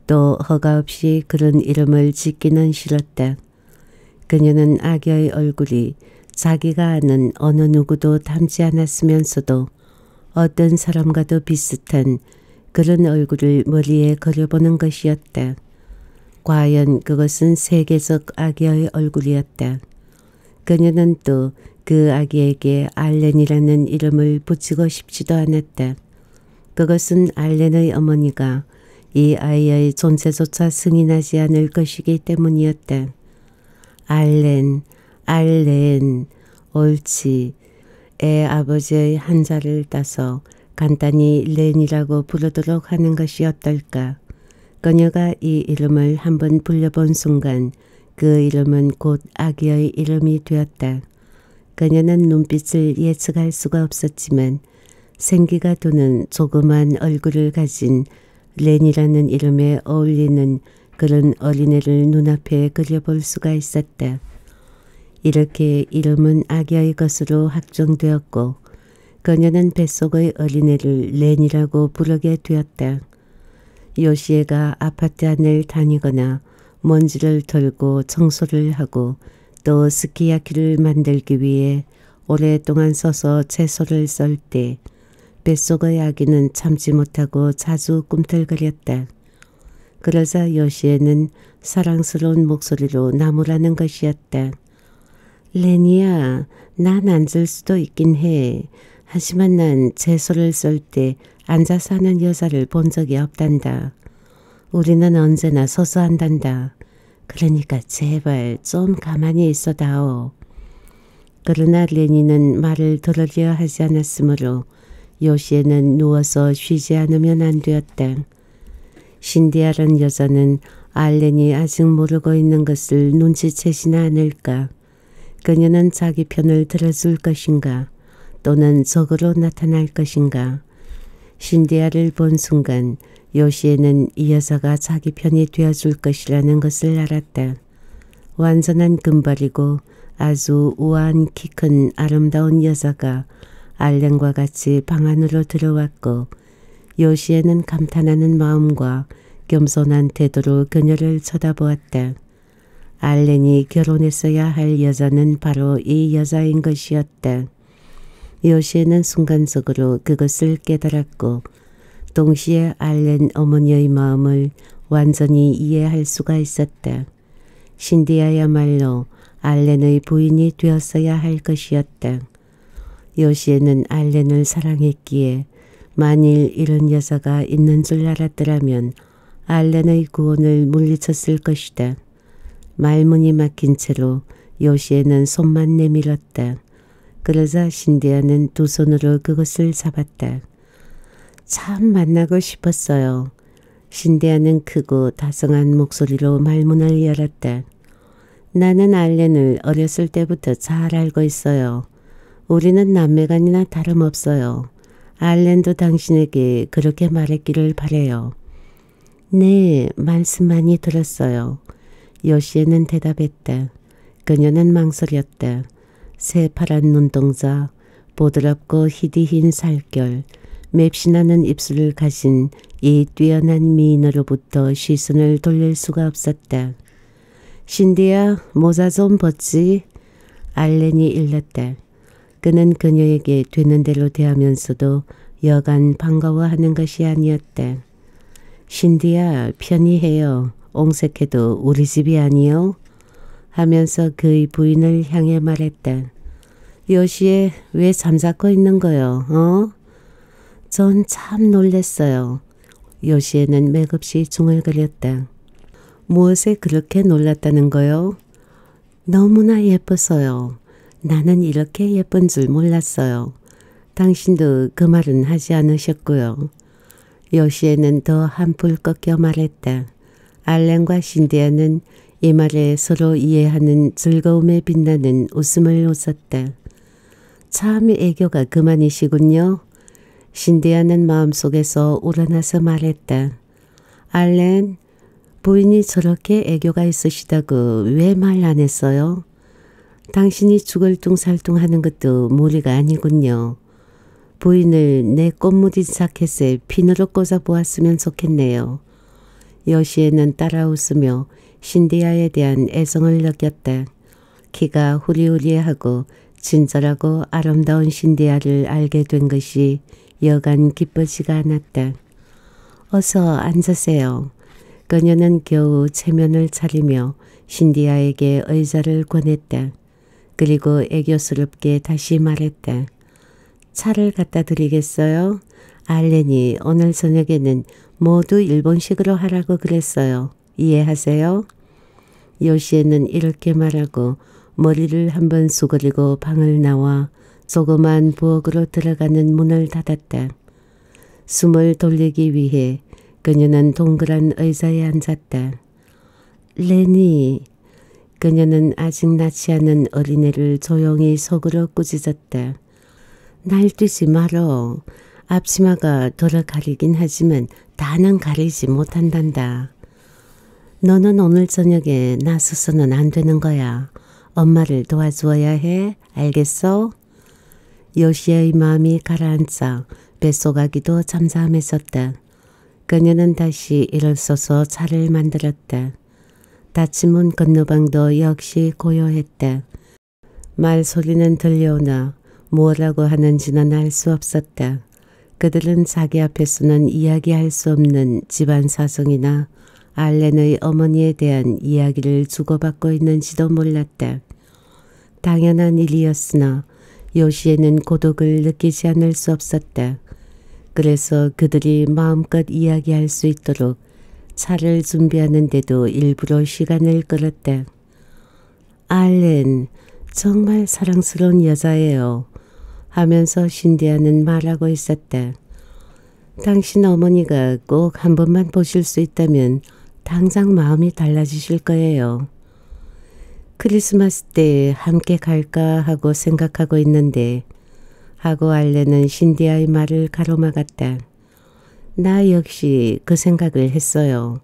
또 허가 없이 그런 이름을 짓기는 싫었다. 그녀는 아기의 얼굴이 자기가 아는 어느 누구도 닮지 않았으면서도 어떤 사람과도 비슷한 그런 얼굴을 머리에 그려보는 것이었다. 과연 그것은 세계적 아기의 얼굴이었다. 그녀는 또 그 아기에게 알렌이라는 이름을 붙이고 싶지도 않았다. 그것은 알렌의 어머니가 이 아이의 존재조차 승인하지 않을 것이기 때문이었다. 알렌, 알렌, 옳지. 애 아버지의 한자를 따서 간단히 렌이라고 부르도록 하는 것이 어떨까. 그녀가 이 이름을 한번 불려본 순간 그 이름은 곧 아기의 이름이 되었다. 그녀는 눈빛을 예측할 수가 없었지만 생기가 도는 조그만 얼굴을 가진 렌이라는 이름에 어울리는 그런 어린애를 눈앞에 그려볼 수가 있었다. 이렇게 이름은 아기의 것으로 확정되었고 그녀는 뱃속의 어린애를 렌이라고 부르게 되었다. 요시에가 아파트 안을 다니거나 먼지를 털고 청소를 하고 또 스키야키를 만들기 위해 오랫동안 서서 채소를 썰 때 뱃속의 아기는 참지 못하고 자주 꿈틀거렸다. 그러자 요시에는 사랑스러운 목소리로 나무라는 것이었다. 레니야, 난 앉을 수도 있긴 해. 하지만 난 채소를 썰 때 앉아서 하는 여자를 본 적이 없단다. 우리는 언제나 서서 한단다. 그러니까 제발 좀 가만히 있어다오. 그러나 레니는 말을 들으려 하지 않았으므로 요시에는 누워서 쉬지 않으면 안 되었다. 신디아란 여자는 알렌이 아직 모르고 있는 것을 눈치채지나 않을까. 그녀는 자기 편을 들어줄 것인가 또는 적으로 나타날 것인가. 신디아를 본 순간 요시에는 이 여자가 자기 편이 되어줄 것이라는 것을 알았다. 완전한 금발이고 아주 우아한 키 큰 아름다운 여자가 알렌과 같이 방 안으로 들어왔고 요시에는 감탄하는 마음과 겸손한 태도로 그녀를 쳐다보았다. 알렌이 결혼했어야 할 여자는 바로 이 여자인 것이었다. 요시에는 순간적으로 그것을 깨달았고 동시에 알렌 어머니의 마음을 완전히 이해할 수가 있었다. 신디아야말로 알렌의 부인이 되었어야 할 것이었다. 요시에는 알렌을 사랑했기에 만일 이런 여자가 있는 줄 알았더라면 알렌의 구원을 물리쳤을 것이다. 말문이 막힌 채로 요시에는 손만 내밀었다. 그러자 신디아는 두 손으로 그것을 잡았다. 참 만나고 싶었어요. 신디아는 크고 다정한 목소리로 말문을 열었다. 나는 알렌을 어렸을 때부터 잘 알고 있어요. 우리는 남매간이나 다름없어요. 알렌도 당신에게 그렇게 말했기를 바래요. 네, 말씀 많이 들었어요. 요시에는 대답했다. 그녀는 망설였다. 새파란 눈동자, 보드랍고 희디흰 살결, 맵신하는 입술을 가진 이 뛰어난 미인으로부터 시선을 돌릴 수가 없었다. 신디야 모자 좀 벗지? 알렌이 일렀다. 그는 그녀에게 되는 대로 대하면서도 여간 반가워하는 것이 아니었다. 신디야 편히 해요. 옹색해도 우리 집이 아니요. 하면서 그의 부인을 향해 말했다. 요시에 왜 잠자고 있는 거요? 어? 전 참 놀랬어요. 요시에는 맥없이 중얼거렸다. 무엇에 그렇게 놀랐다는 거요? 너무나 예뻐서요. 나는 이렇게 예쁜 줄 몰랐어요. 당신도 그 말은 하지 않으셨고요. 요시에는 더 한풀 꺾여 말했다. 알렌과 신디아는 이 말에 서로 이해하는 즐거움에 빛나는 웃음을 웃었다. 참 애교가 그만이시군요. 신디아는 마음속에서 우러나서 말했다. 알렌, 부인이 저렇게 애교가 있으시다고 왜 말 안 했어요? 당신이 죽을 둥살둥 하는 것도 무리가 아니군요. 부인을 내 꽃무늬 자켓에 핀으로 꽂아 보았으면 좋겠네요. 여시에는 따라 웃으며 신디아에 대한 애정을 느꼈다. 키가 후리후리하고 친절하고 아름다운 신디아를 알게 된 것이 여간 기쁘지가 않았다. 어서 앉으세요. 그녀는 겨우 체면을 차리며 신디아에게 의자를 권했다. 그리고 애교스럽게 다시 말했다. 차를 갖다 드리겠어요? 알렌이 오늘 저녁에는 모두 일본식으로 하라고 그랬어요. 이해하세요? 요시에는 이렇게 말하고 머리를 한번 수그리고 방을 나와 조그만 부엌으로 들어가는 문을 닫았다. 숨을 돌리기 위해 그녀는 동그란 의자에 앉았다. 레니. 그녀는 아직 낳지 않은 어린애를 조용히 속으로 꾸짖었다. 날뛰지 말어. 앞치마가 덜어 가리긴 하지만 다는 가리지 못한단다. 너는 오늘 저녁에 나서서는 안 되는 거야. 엄마를 도와주어야 해. 알겠어? 요시의 마음이 가라앉아 뱃속아기도 잠잠해졌다. 그녀는 다시 일어서서 차를 만들었다. 닫힌 문 건너방도 역시 고요했다. 말소리는 들려오나 뭐라고 하는지는 알 수 없었다. 그들은 자기 앞에서는 이야기할 수 없는 집안 사정이나 알렌의 어머니에 대한 이야기를 주고받고 있는지도 몰랐다. 당연한 일이었으나 요시에는 고독을 느끼지 않을 수 없었다. 그래서 그들이 마음껏 이야기할 수 있도록 차를 준비하는데도 일부러 시간을 끌었다. 알렌, 정말 사랑스러운 여자예요. 하면서 신디아는 말하고 있었다. 당신 어머니가 꼭 한 번만 보실 수 있다면 당장 마음이 달라지실 거예요. 크리스마스 때 함께 갈까 하고 생각하고 있는데 하고 알레는 신디아의 말을 가로막았다. 나 역시 그 생각을 했어요.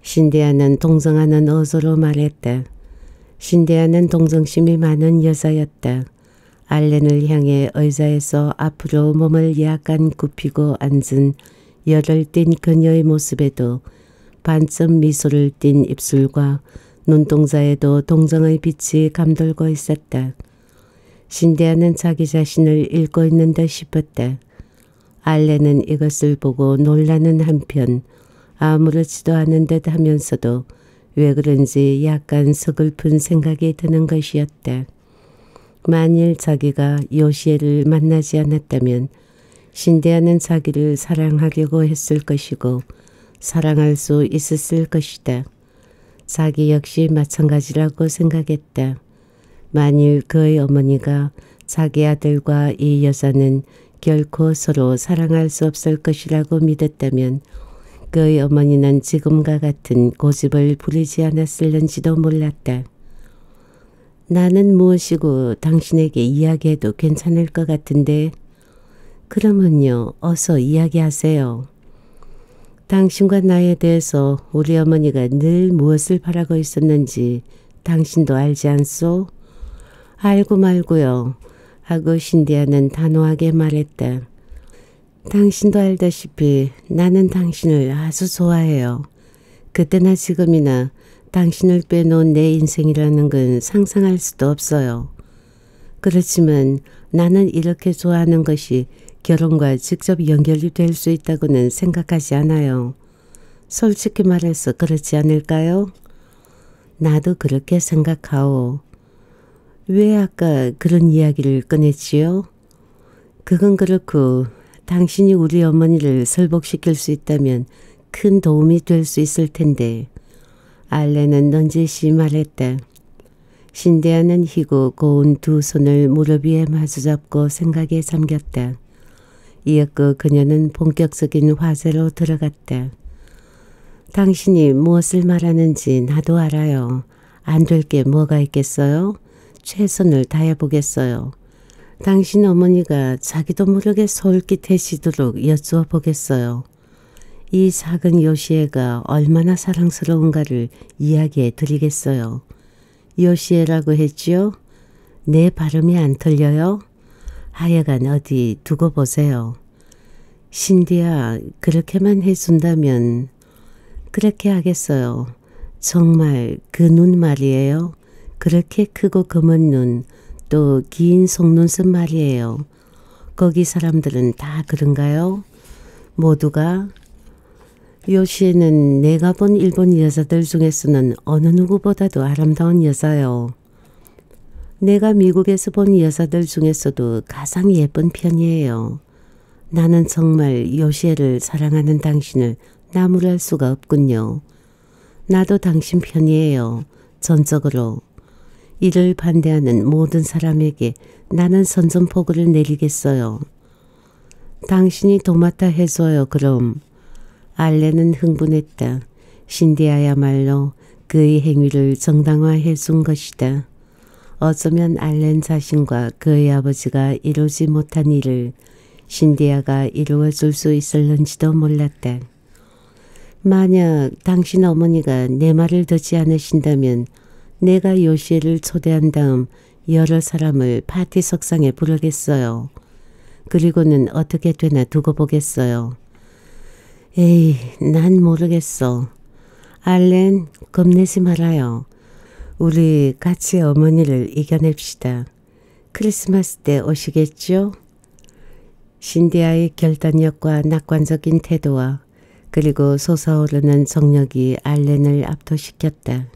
신디아는 동정하는 어조로 말했다. 신디아는 동정심이 많은 여자였다. 알렌을 향해 의자에서 앞으로 몸을 약간 굽히고 앉은 열을 띤 그녀의 모습에도 반쯤 미소를 띤 입술과 눈동자에도 동정의 빛이 감돌고 있었다. 신대하는 자기 자신을 읽고 있는 듯 싶었다. 알렌은 이것을 보고 놀라는 한편 아무렇지도 않은 듯 하면서도 왜 그런지 약간 서글픈 생각이 드는 것이었다. 만일 자기가 요시에를 만나지 않았다면 신대하는 자기를 사랑하려고 했을 것이고 사랑할 수 있었을 것이다. 자기 역시 마찬가지라고 생각했다. 만일 그의 어머니가 자기 아들과 이 여자는 결코 서로 사랑할 수 없을 것이라고 믿었다면 그의 어머니는 지금과 같은 고집을 부리지 않았을는지도 몰랐다. 나는 무엇이고 당신에게 이야기해도 괜찮을 것 같은데 그러면요 어서 이야기하세요. 당신과 나에 대해서 우리 어머니가 늘 무엇을 바라고 있었는지 당신도 알지 않소? 알고 말고요. 하고 신디아는 단호하게 말했다. 당신도 알다시피 나는 당신을 아주 좋아해요. 그때나 지금이나 당신을 빼놓은 내 인생이라는 건 상상할 수도 없어요. 그렇지만 나는 이렇게 좋아하는 것이 결혼과 직접 연결이 될 수 있다고는 생각하지 않아요. 솔직히 말해서 그렇지 않을까요? 나도 그렇게 생각하오. 왜 아까 그런 이야기를 꺼냈지요? 그건 그렇고 당신이 우리 어머니를 설복시킬 수 있다면 큰 도움이 될 수 있을 텐데 알레는 넌지시 말했다. 신대하는 희고 고운 두 손을 무릎 위에 마주잡고 생각에 잠겼다. 이었고 그녀는 본격적인 화제로 들어갔다. 당신이 무엇을 말하는지 나도 알아요. 안 될 게 뭐가 있겠어요? 최선을 다해 보겠어요. 당신 어머니가 자기도 모르게 솔깃해지도록 여쭈어 보겠어요. 이 작은 요시에가 얼마나 사랑스러운가를 이야기해 드리겠어요. 요시에라고 했지요? 내 발음이 안 틀려요? 하여간 어디 두고 보세요. 신디야 그렇게만 해준다면 그렇게 하겠어요. 정말 그 눈 말이에요. 그렇게 크고 검은 눈, 또 긴 속눈썹 말이에요. 거기 사람들은 다 그런가요? 모두가 요시에는 내가 본 일본 여자들 중에서는 어느 누구보다도 아름다운 여자요. 내가 미국에서 본 여자들 중에서도 가장 예쁜 편이에요. 나는 정말 요시에를 사랑하는 당신을 나무랄 수가 없군요. 나도 당신 편이에요. 전적으로. 이를 반대하는 모든 사람에게 나는 선전포고를 내리겠어요. 당신이 도맡아 해줘요 그럼. 알렌은 흥분했다. 신디아야말로 그의 행위를 정당화해 준 것이다. 어쩌면 알렌 자신과 그의 아버지가 이루지 못한 일을 신디아가 이루어 줄 수 있을는지도 몰랐다. 만약 당신 어머니가 내 말을 듣지 않으신다면 내가 요시를 초대한 다음 여러 사람을 파티 석상에 부르겠어요. 그리고는 어떻게 되나 두고 보겠어요. 에이, 난 모르겠어. 알렌, 겁내지 말아요. 우리 같이 어머니를 이겨냅시다. 크리스마스 때 오시겠죠? 신디아의 결단력과 낙관적인 태도와 그리고 솟아오르는 정력이 알렌을 압도시켰다.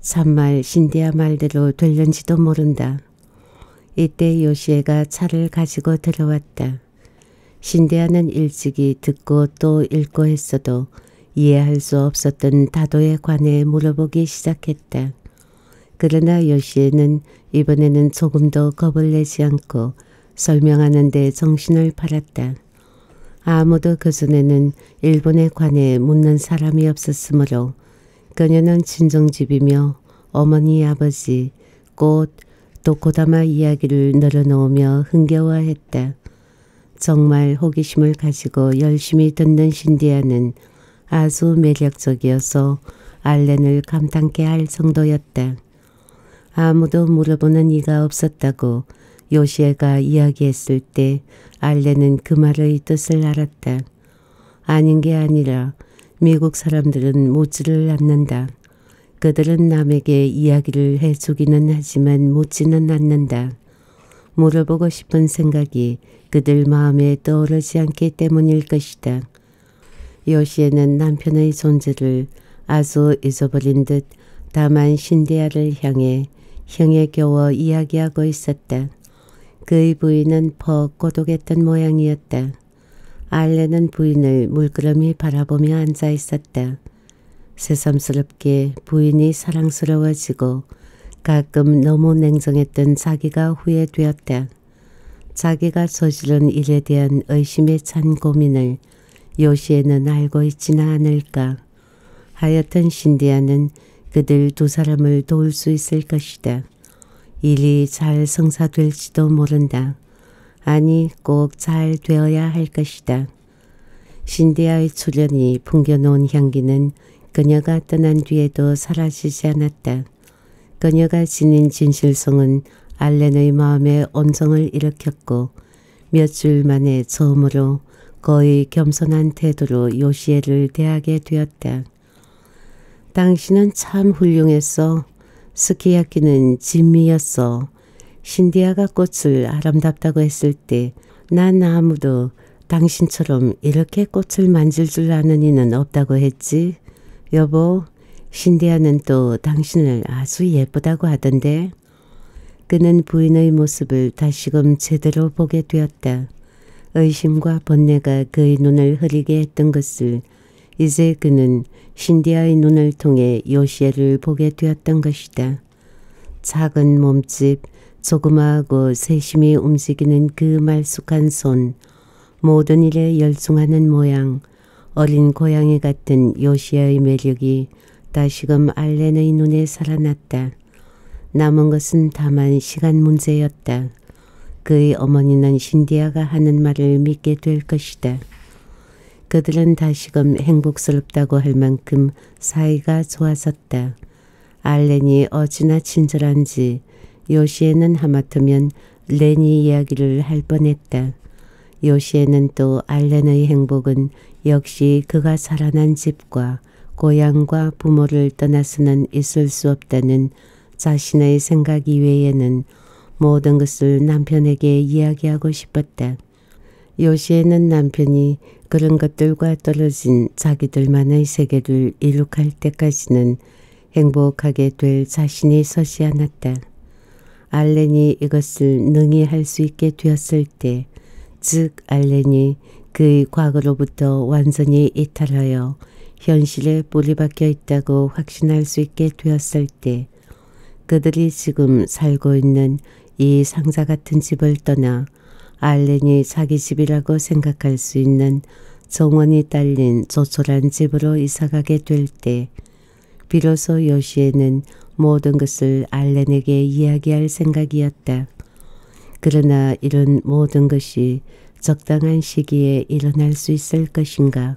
참말 신디아 말대로 될는지도 모른다. 이때 요시에가 차를 가지고 들어왔다. 신디아는 일찍이 듣고 또 읽고 했어도 이해할 수 없었던 다도에 관해 물어보기 시작했다. 그러나 요시에는 이번에는 조금도 겁을 내지 않고 설명하는 데 정신을 팔았다. 아무도 그전에는 일본에 관해 묻는 사람이 없었으므로 그녀는 친정집이며 어머니 아버지 꽃 도코다마 이야기를 늘어놓으며 흥겨워했다. 정말 호기심을 가지고 열심히 듣는 신디아는 아주 매력적이어서 알렌을 감탄케 할 정도였다. 아무도 물어보는 이가 없었다고 요시에가 이야기했을 때 알레는 그 말의 뜻을 알았다. 아닌 게 아니라 미국 사람들은 묻지를 않는다. 그들은 남에게 이야기를 해주기는 하지만 묻지는 않는다. 물어보고 싶은 생각이 그들 마음에 떠오르지 않기 때문일 것이다. 요시에는 남편의 존재를 아주 잊어버린 듯 다만 신디아를 향해 형에 겨워 이야기하고 있었다. 그의 부인은 퍽 고독했던 모양이었다. 알레는 부인을 물끄러미 바라보며 앉아 있었다. 새삼스럽게 부인이 사랑스러워지고 가끔 너무 냉정했던 자기가 후회되었다. 자기가 저지른 일에 대한 의심에 찬 고민을 요시에는 알고 있지는 않을까. 하여튼 신디아는 그들 두 사람을 도울 수 있을 것이다. 일이 잘 성사될지도 모른다. 아니 꼭 잘 되어야 할 것이다. 신디아의 출연이 풍겨놓은 향기는 그녀가 떠난 뒤에도 사라지지 않았다. 그녀가 지닌 진실성은 알렌의 마음에 온정을 일으켰고 몇 줄 만에 처음으로 거의 겸손한 태도로 요시에를 대하게 되었다. 당신은 참 훌륭했어. 스키야키는 진미였어. 신디아가 꽃을 아름답다고 했을 때 난 아무도 당신처럼 이렇게 꽃을 만질 줄 아는 이는 없다고 했지. 여보, 신디아는 또 당신을 아주 예쁘다고 하던데. 그는 부인의 모습을 다시금 제대로 보게 되었다. 의심과 번뇌가 그의 눈을 흐리게 했던 것을 이제 그는 신디아의 눈을 통해 요시에를 보게 되었던 것이다. 작은 몸집, 조그마하고 세심히 움직이는 그 말쑥한 손, 모든 일에 열중하는 모양, 어린 고양이 같은 요시아의 매력이 다시금 알렌의 눈에 살아났다. 남은 것은 다만 시간 문제였다. 그의 어머니는 신디아가 하는 말을 믿게 될 것이다. 그들은 다시금 행복스럽다고 할 만큼 사이가 좋아졌다. 알렌이 어찌나 친절한지 요시에는 하마터면 레니 이야기를 할 뻔했다. 요시에는 또 알렌의 행복은 역시 그가 살아난 집과 고향과 부모를 떠나서는 있을 수 없다는 자신의 생각 이외에는 모든 것을 남편에게 이야기하고 싶었다. 요시에는 남편이 그런 것들과 떨어진 자기들만의 세계를 이룩할 때까지는 행복하게 될 자신이 서지 않았다. 알렌이 이것을 능히 할 수 있게 되었을 때, 즉 알렌이 그의 과거로부터 완전히 이탈하여 현실에 뿌리 박혀 있다고 확신할 수 있게 되었을 때, 그들이 지금 살고 있는 이 상자 같은 집을 떠나 알렌이 자기 집이라고 생각할 수 있는 정원이 딸린 조촐한 집으로 이사가게 될 때 비로소 요시에는 모든 것을 알렌에게 이야기할 생각이었다. 그러나 이런 모든 것이 적당한 시기에 일어날 수 있을 것인가?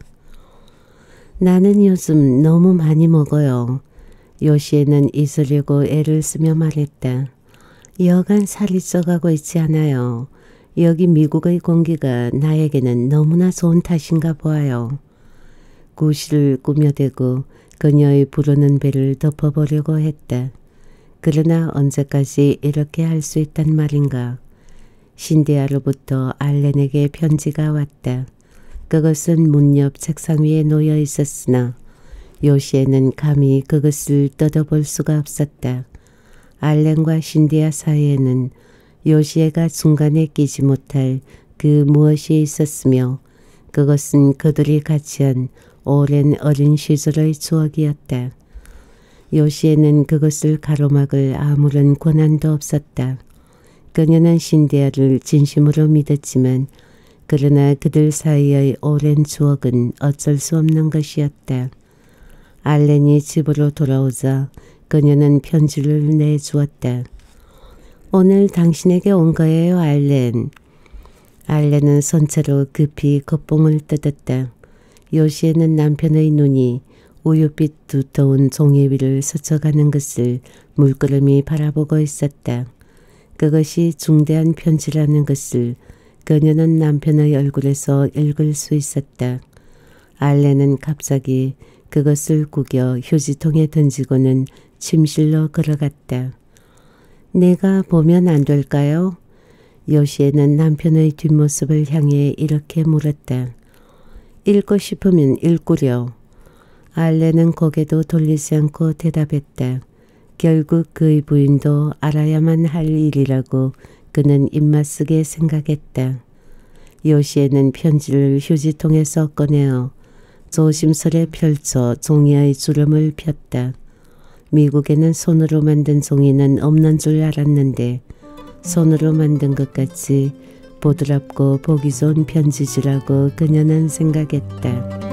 나는 요즘 너무 많이 먹어요. 요시에는 있으려고 애를 쓰며 말했다. 여간 살이 쪄가고 있지 않아요. 여기 미국의 공기가 나에게는 너무나 좋은 탓인가 보아요. 구실을 꾸며대고 그녀의 부르는 배를 덮어보려고 했다. 그러나 언제까지 이렇게 할 수 있단 말인가. 신디아로부터 알렌에게 편지가 왔다. 그것은 문 옆 책상 위에 놓여 있었으나 요시에는 감히 그것을 뜯어볼 수가 없었다. 알렌과 신디아 사이에는 요시에가 중간에 끼지 못할 그 무엇이 있었으며 그것은 그들이 같이 한 오랜 어린 시절의 추억이었다. 요시에는 그것을 가로막을 아무런 권한도 없었다. 그녀는 신데아를 진심으로 믿었지만 그러나 그들 사이의 오랜 추억은 어쩔 수 없는 것이었다. 알렌이 집으로 돌아오자 그녀는 편지를 내주었다. 오늘 당신에게 온 거예요, 알렌. 알렌은 손채로 급히 겉봉을 뜯었다. 요시에는 남편의 눈이 우유빛 두터운 종이 위를 스쳐가는 것을 물끄러미 바라보고 있었다. 그것이 중대한 편지라는 것을 그녀는 남편의 얼굴에서 읽을 수 있었다. 알렌은 갑자기 그것을 구겨 휴지통에 던지고는 침실로 걸어갔다. 내가 보면 안 될까요? 요시에는 남편의 뒷모습을 향해 이렇게 물었다. 읽고 싶으면 읽구려. 알렌은 고개도 돌리지 않고 대답했다. 결국 그의 부인도 알아야만 할 일이라고 그는 입맛쓰게 생각했다. 요시에는 편지를 휴지통에서 꺼내어 조심스레 펼쳐 종이의 주름을 폈다. 미국에는 손으로 만든 종이는 없는 줄 알았는데 손으로 만든 것 같이 부드럽고 보기 좋은 편지지라고 그녀는 생각했다.